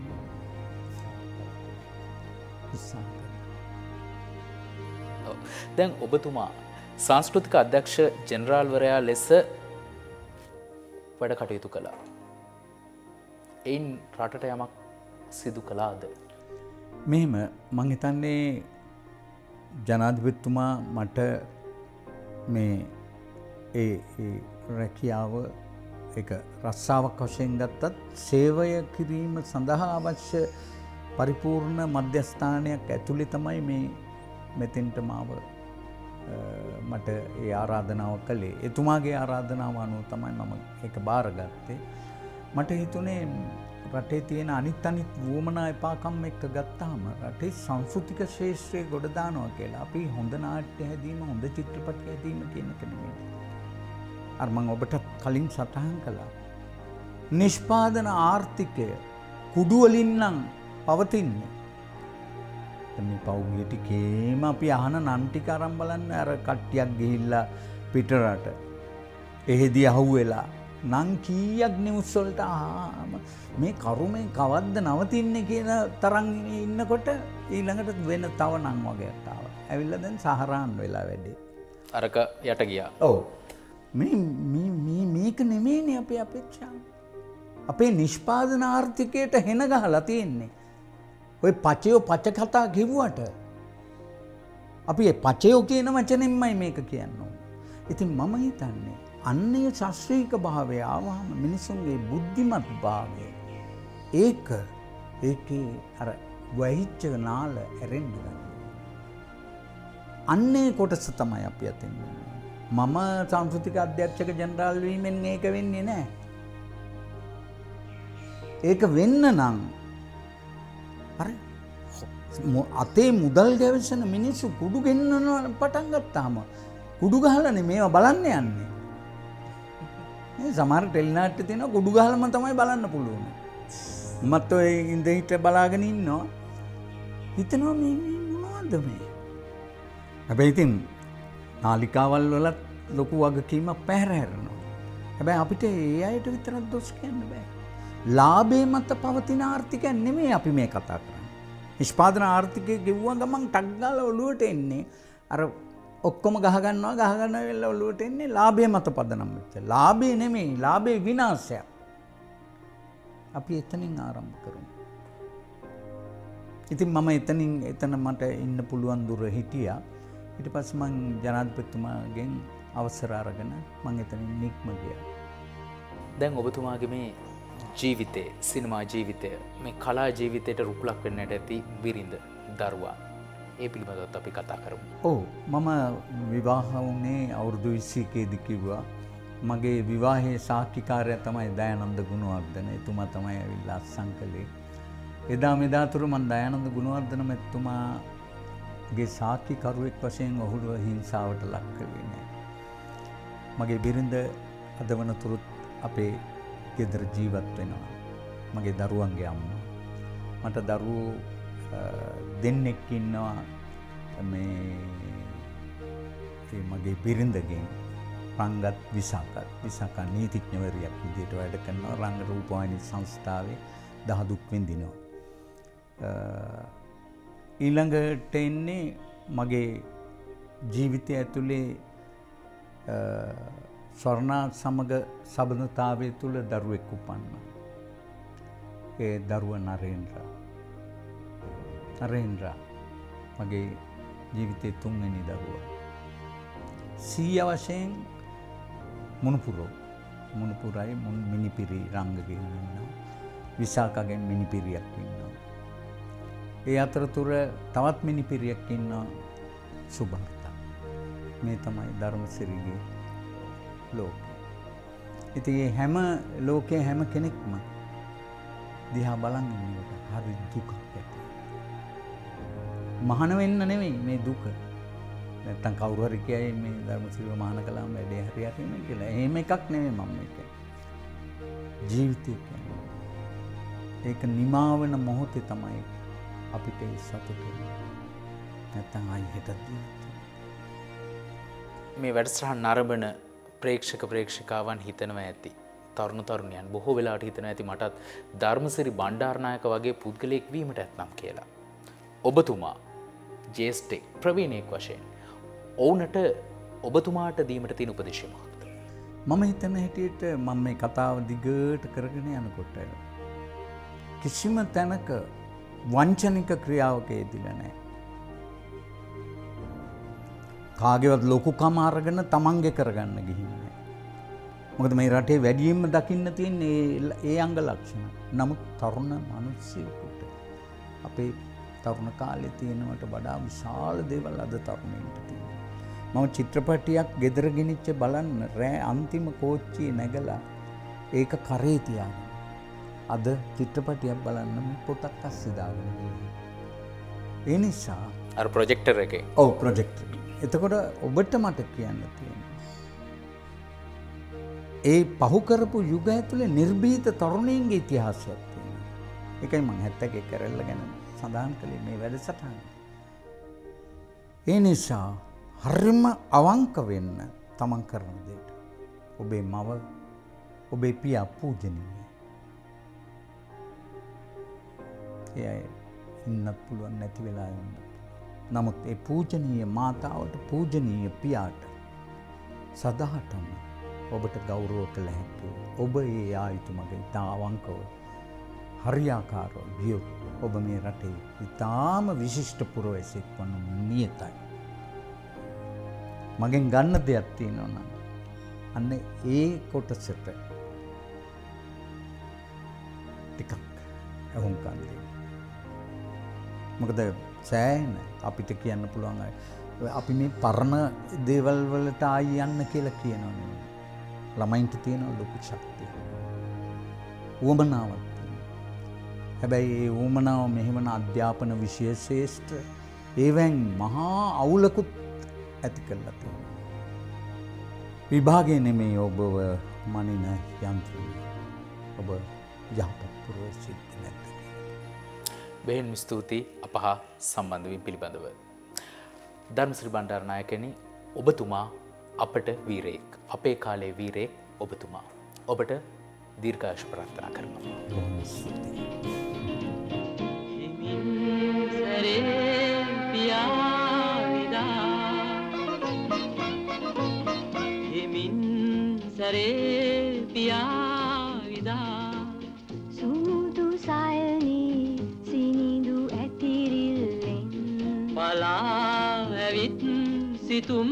උත්සාහ කරනවා. ඔව්. දැන් ඔබතුමා සංස්කෘතික අධ්‍යක්ෂ ජෙනරාල්වරයා ලෙස වැඩ කටයුතු කළා. එයින් රටට යමක් සිදු කලාද. මෙහෙම මං හිතන්නේ ජනාධිපතිතුමා මට මේ ඒ ඒ රැකියාව එක රස්සාාවක් වශයෙන් ගත්තත් සේවය කිරීම සඳහා අවශ්‍ය පරිපූර්ණ මධ්‍යස්ථානයක් ඇතුළි තමයි මේ මෙතෙන්ට මාව අ, මට ඒ ආරාධනාව කළේ එතුමාගේ ආරාධනාව අනුව තමයි මම එක බාරගත්තේ මට හිතුනේ රටේ තියෙන අනිත් අනිත් වුවමනා එපාකම් එක්ක ගත්තාම රටේ සංස්කෘතික ශේෂත්‍රය ගොඩදානවා කියලා අපි හොඳ නාට්‍ය හැදීම හොඳ චිත්‍රපට හැදීම කියන එක නෙමෙයි. අර මම ඔබට කලින් සටහන් කළා. නිෂ්පාදන ආර්ථිකය කුඩුවලින් නම් පවතින්නේ. මේ පෞගිය ටිකේම අපි අහන නන් ටික අරන් බලන්න අර කට්ටියක් ගිහිල්ලා පිටරට. එහෙදි අහුවෙලා නං කීයක් නිවුස් වලට ආම මේ කරුමෙන් කවද්ද නවතින්නේ කියන තරම් ඉන්නකොට ඊළඟට වෙන තව නං වගේක් ආවා. ඇවිල්ලා දැන් සහරාන් වෙලා වැඩේ. අරක යට ගියා. ඔව්. මේ මේ මේක නෙමෙයිනේ අපේ අපේක්ෂාව. අපේ නිෂ්පාදන ආර්ථිකයට හෙන ගහලා තියෙන්නේ. ඔය පචයෝ පච කතා කිව්වට අපි ඒ පචයෝ කියන වචනෙන්මයි මේක කියන්න ඕන. ඉතින් මම හිතන්නේ අන්නේ ශස්ත්‍රීක භාවය ආවහම මිනිසුන්ගේ බුද්ධිමත් භාවය ඒක ඒකේ අර වැහිච්ච නාල ඇරෙන්ඩ ගන්න. අන්නේ කොටස තමයි අපි අතින්. මම සංස්ෘතික අධ්‍යක්ෂක ජනරාල් වීමෙන් ඒක වෙන්නේ නෑ. ඒක වෙන්න නං අතේ මුදල් ගැවසන මිනිස්සු කුඩු ගෙන්න්නන පටන් ගත්තාම කුඩු ගහලන මේවා බලන්න යන්නේ. සමර ටෙල්නාට තියෙන කුඩු ගහලම තමයි බලන්න පුළුවන්. මත් ඔය ඉඳ හිට බලාගෙන ඉන්නවා හිතනවා මේ මොනවද මේ. හැබැයි ඉතින් නාලිකාවල් වලත් ලොකු වගකීමක් පැහැරහැරනවා. හැබැයි අපිට ඒ අයට විතරත් දොස් කියන්න බෑ. ලාබේ මත පවතින ආර්ථික නෙමේ අපි මේ කතා කරන්න. නිෂ්පාදන ආර්ථිකය ගෙව්ව ගමන් ටක්ගාල ඔලුවට එන්නේ අර ඔක්කොම ගහගන්නවා ගහගන්න වෙල්ල ඔලුවට එන්නේ ලාබේ මත පදනම් වෙච්ච. ලාබේ නෙමෙයි ලාබේ විනාශයක්. අපි එතනින් ආරම්භ කරමු. ඉතින් මම එතනින් එතන මට ඉන්න පුළුවන් දුර හිටියා. ඊට පස්සේ මං ජනාධිපතිතුමාගෙන් අවසර අරගෙන මං එතනින් නික්ම ගියා. දැන් ඔබතුමාගේ මේ ජීවිතය සිනමා ජීවිතය මේ කලා ජීවිතයට රුකුලක් වෙන්නට ඇති බිරිඳ දරුවා. ඒ පිළිබඳත් අපි කතා කරමු. ඕ මම විවාහ වුණේ අවුරුදු විස්සීකේදි කිව්වා මගේ විවාහයේ සාක්කිකාරය තමයි දයනන්ද ගුණවර්ධන එතුමා තමයි ඇවිල්ලා අත්සන් කළේ. එදා මෙදාතුර මන් දයනන්ද ගුණවර්ධන මෙතුමාගේ සාක්කිකරුවෙක් වශයෙන් ඔහුළුව හිංසාවට ලක් කළේ නෑ. මගේ බිරිඳ අද වනතුරුත් අපේ ගෙදර ජීවත් වෙනවා. මගේ දරුවන්ගේ අම්ම. මට දරුවෝ දෙන්නෙක් ඉන්නවා මේ ඒ මගේ බිරිඳගෙන් රංගත් විසාකත් විසාකා නීතිඥවරයක් විදියට වැඩ කරනවා රංග රූපවාහිනි සංස්ථාවේ දහදුක් විඳිනවා. ඊළඟට එන්නේ මගේ ජීවිතය ඇතුලේ ස්වර්ණා සමග සබඳතාවය තුළ දරුවෙක් උපන්න. ඒ දරුව නරේන්ද්‍ර. නරේන්ද්‍ර මගේ ජීවිතය තුන්වෙනි දරුව. සීය වශයෙන් මුණපුරෝ මුණපුරයි මුන් මිනිපිරි රංගගෙන ඉන්නවා. විසාකගෙන් මිනිපිරියක් ඉන්නවා. ඒ අතරතුර තවත් මිනිපිරියක් ඉන්නවා සුභර්තා. මේ තමයි ධර්මසිරිගේ ලෝක. ඉති හැම ලෝකයේ හැම කෙනෙක්ම දිහා බලන් ඉන්නට හරි දුකක් ඇති. මහන වෙන්න නෙවෙයි මේ දුක නැත්තන් කවුරුහරි කියයි මේ ධර්මසිරිව මහන කලාම් වැඩේ හරි හරිම කියලා එහෙම එකක් නෙවේ මම එක. ජීවිතය ඒක නිමාවන මොහොතේ තමයි අපිට සතුට නැත්තන් අයි හෙටත් මේ වැඩසටහන් නරඹන ප්‍රේක්ෂක ප්‍රේක්ෂිකාවන් හිතනවා ඇති. තරුණ තරුණයන් බොහෝ වෙලාට හිතන ඇති මටත් ධර්මසිරි බණ්ඩාරනායක වගේ පුද්ගලයෙක් වීමට ඇත්නම් කියලා. ඔබතුමා ජේස්ටෙක් ප්‍රවීණයෙක් වශයෙන්. ඔවුනට ඔබතුමාට දීමට තින උපදේශමක්ද. මම හිතන හැටියට මම මේ කතාව දිගට කරගෙන යනකොට. කිසිම තැනක වංචනික ක්‍රියාවක යෙදිල නෑ. කාගෙවත් ලොකු කමාරගෙන තමන්ගෙ කරගන්න ගිහින්න. මොකද මේ රටේ වැඩියෙන්ම දකින්න තියෙන් ඒ අංග ලක්ෂණ නමුත් තරුණ මනුස්සයකුට අපේ තරුණ කාලෙ තියෙනවට වඩා විශාල දේවල් අද තරුණයට තියෙන. මම චිත්‍රපටියක් ගෙදර ගෙනිච්ච බලන්න රෑ අන්තිම කෝච්චිය නැගලා ඒක කරේ තියාගෙන. අද චිත්‍රපටියක් බලන්න පොතක් අස්සිදාගෙන. ඒ නිසා අර ප්‍රොජෙක්ටර් එක ඔව ප්‍රොජෙක්ට එතකොට ඔබට මට කියන්න තියෙන. ඒ පහුකරපු යුග ඇතුළේ නිර්භීත තරුණයන්ගේ ඉතිහාසයක් තියෙන. එකයි මං හැත්තගේ කරල්ල ගැන සඳහන් කළේ මේ වැඩ සටහන්. ඒ නිසා හරිම අවංක වෙන්න තමන් කරන දෙයට. ඔබේ මව ඔබේ පියා පූජනීය. එය ඉන්නත් පුළුවන් නැති වෙලා ඉන්න. නමුත් ඒ පූජනීය මාතාවට පූජනීය පියාට සදහටම ඔබට ගෞරව කළ හැකි. ඔබ ඒ ආයුතු මග ඉතා අවංකව හරියාකාරව ගියොත් ඔබ මේ රටේ ඉතාම විශිෂ්ට පුරවැසෙක් වනු නියතයි. මගෙන් ගන්න දෙයක් තියෙනවනම් අන්න ඒ කොටසට ටිකක් ඇහුම්කන්දේ. මොකද සෑන අපිට කියන්න පුළුවන් අපි මේ පරණ දේවල් වලට ආයි යන්න කියලා කියනවන. ළමයින්ට තියෙන ලොකු ශක්තිය. උවමනාවත්. හැබැයි ඒ ඌමනාව මෙහෙමන අධ්‍යාපන විෂය ශේෂ්ඨ ඒවැන් මහා අවුලකුත් ඇති කරලා තියෙන. විභාගය නෙමේ ඔබව මනින යන්ත්‍රී ඔබ යහපත් පුරුවසිද්ධ නැත්ත. බෙහෙන් ස්තුතියි අප හා සම්බන්ධවින් පිළිබඳව. ධර්මශ්‍රී බණ්ඩාරනායකෙන ඔබතුමා අපට වීරයෙක් අපේ කාලේ වීරයෙක් ඔබතුමා. ඔබට දීර්ඝාශ ප්‍රාර්ථනා කරනවා. සැරේ පියාවිදා හිමින් සැරේ පියාවිදා සිතුම්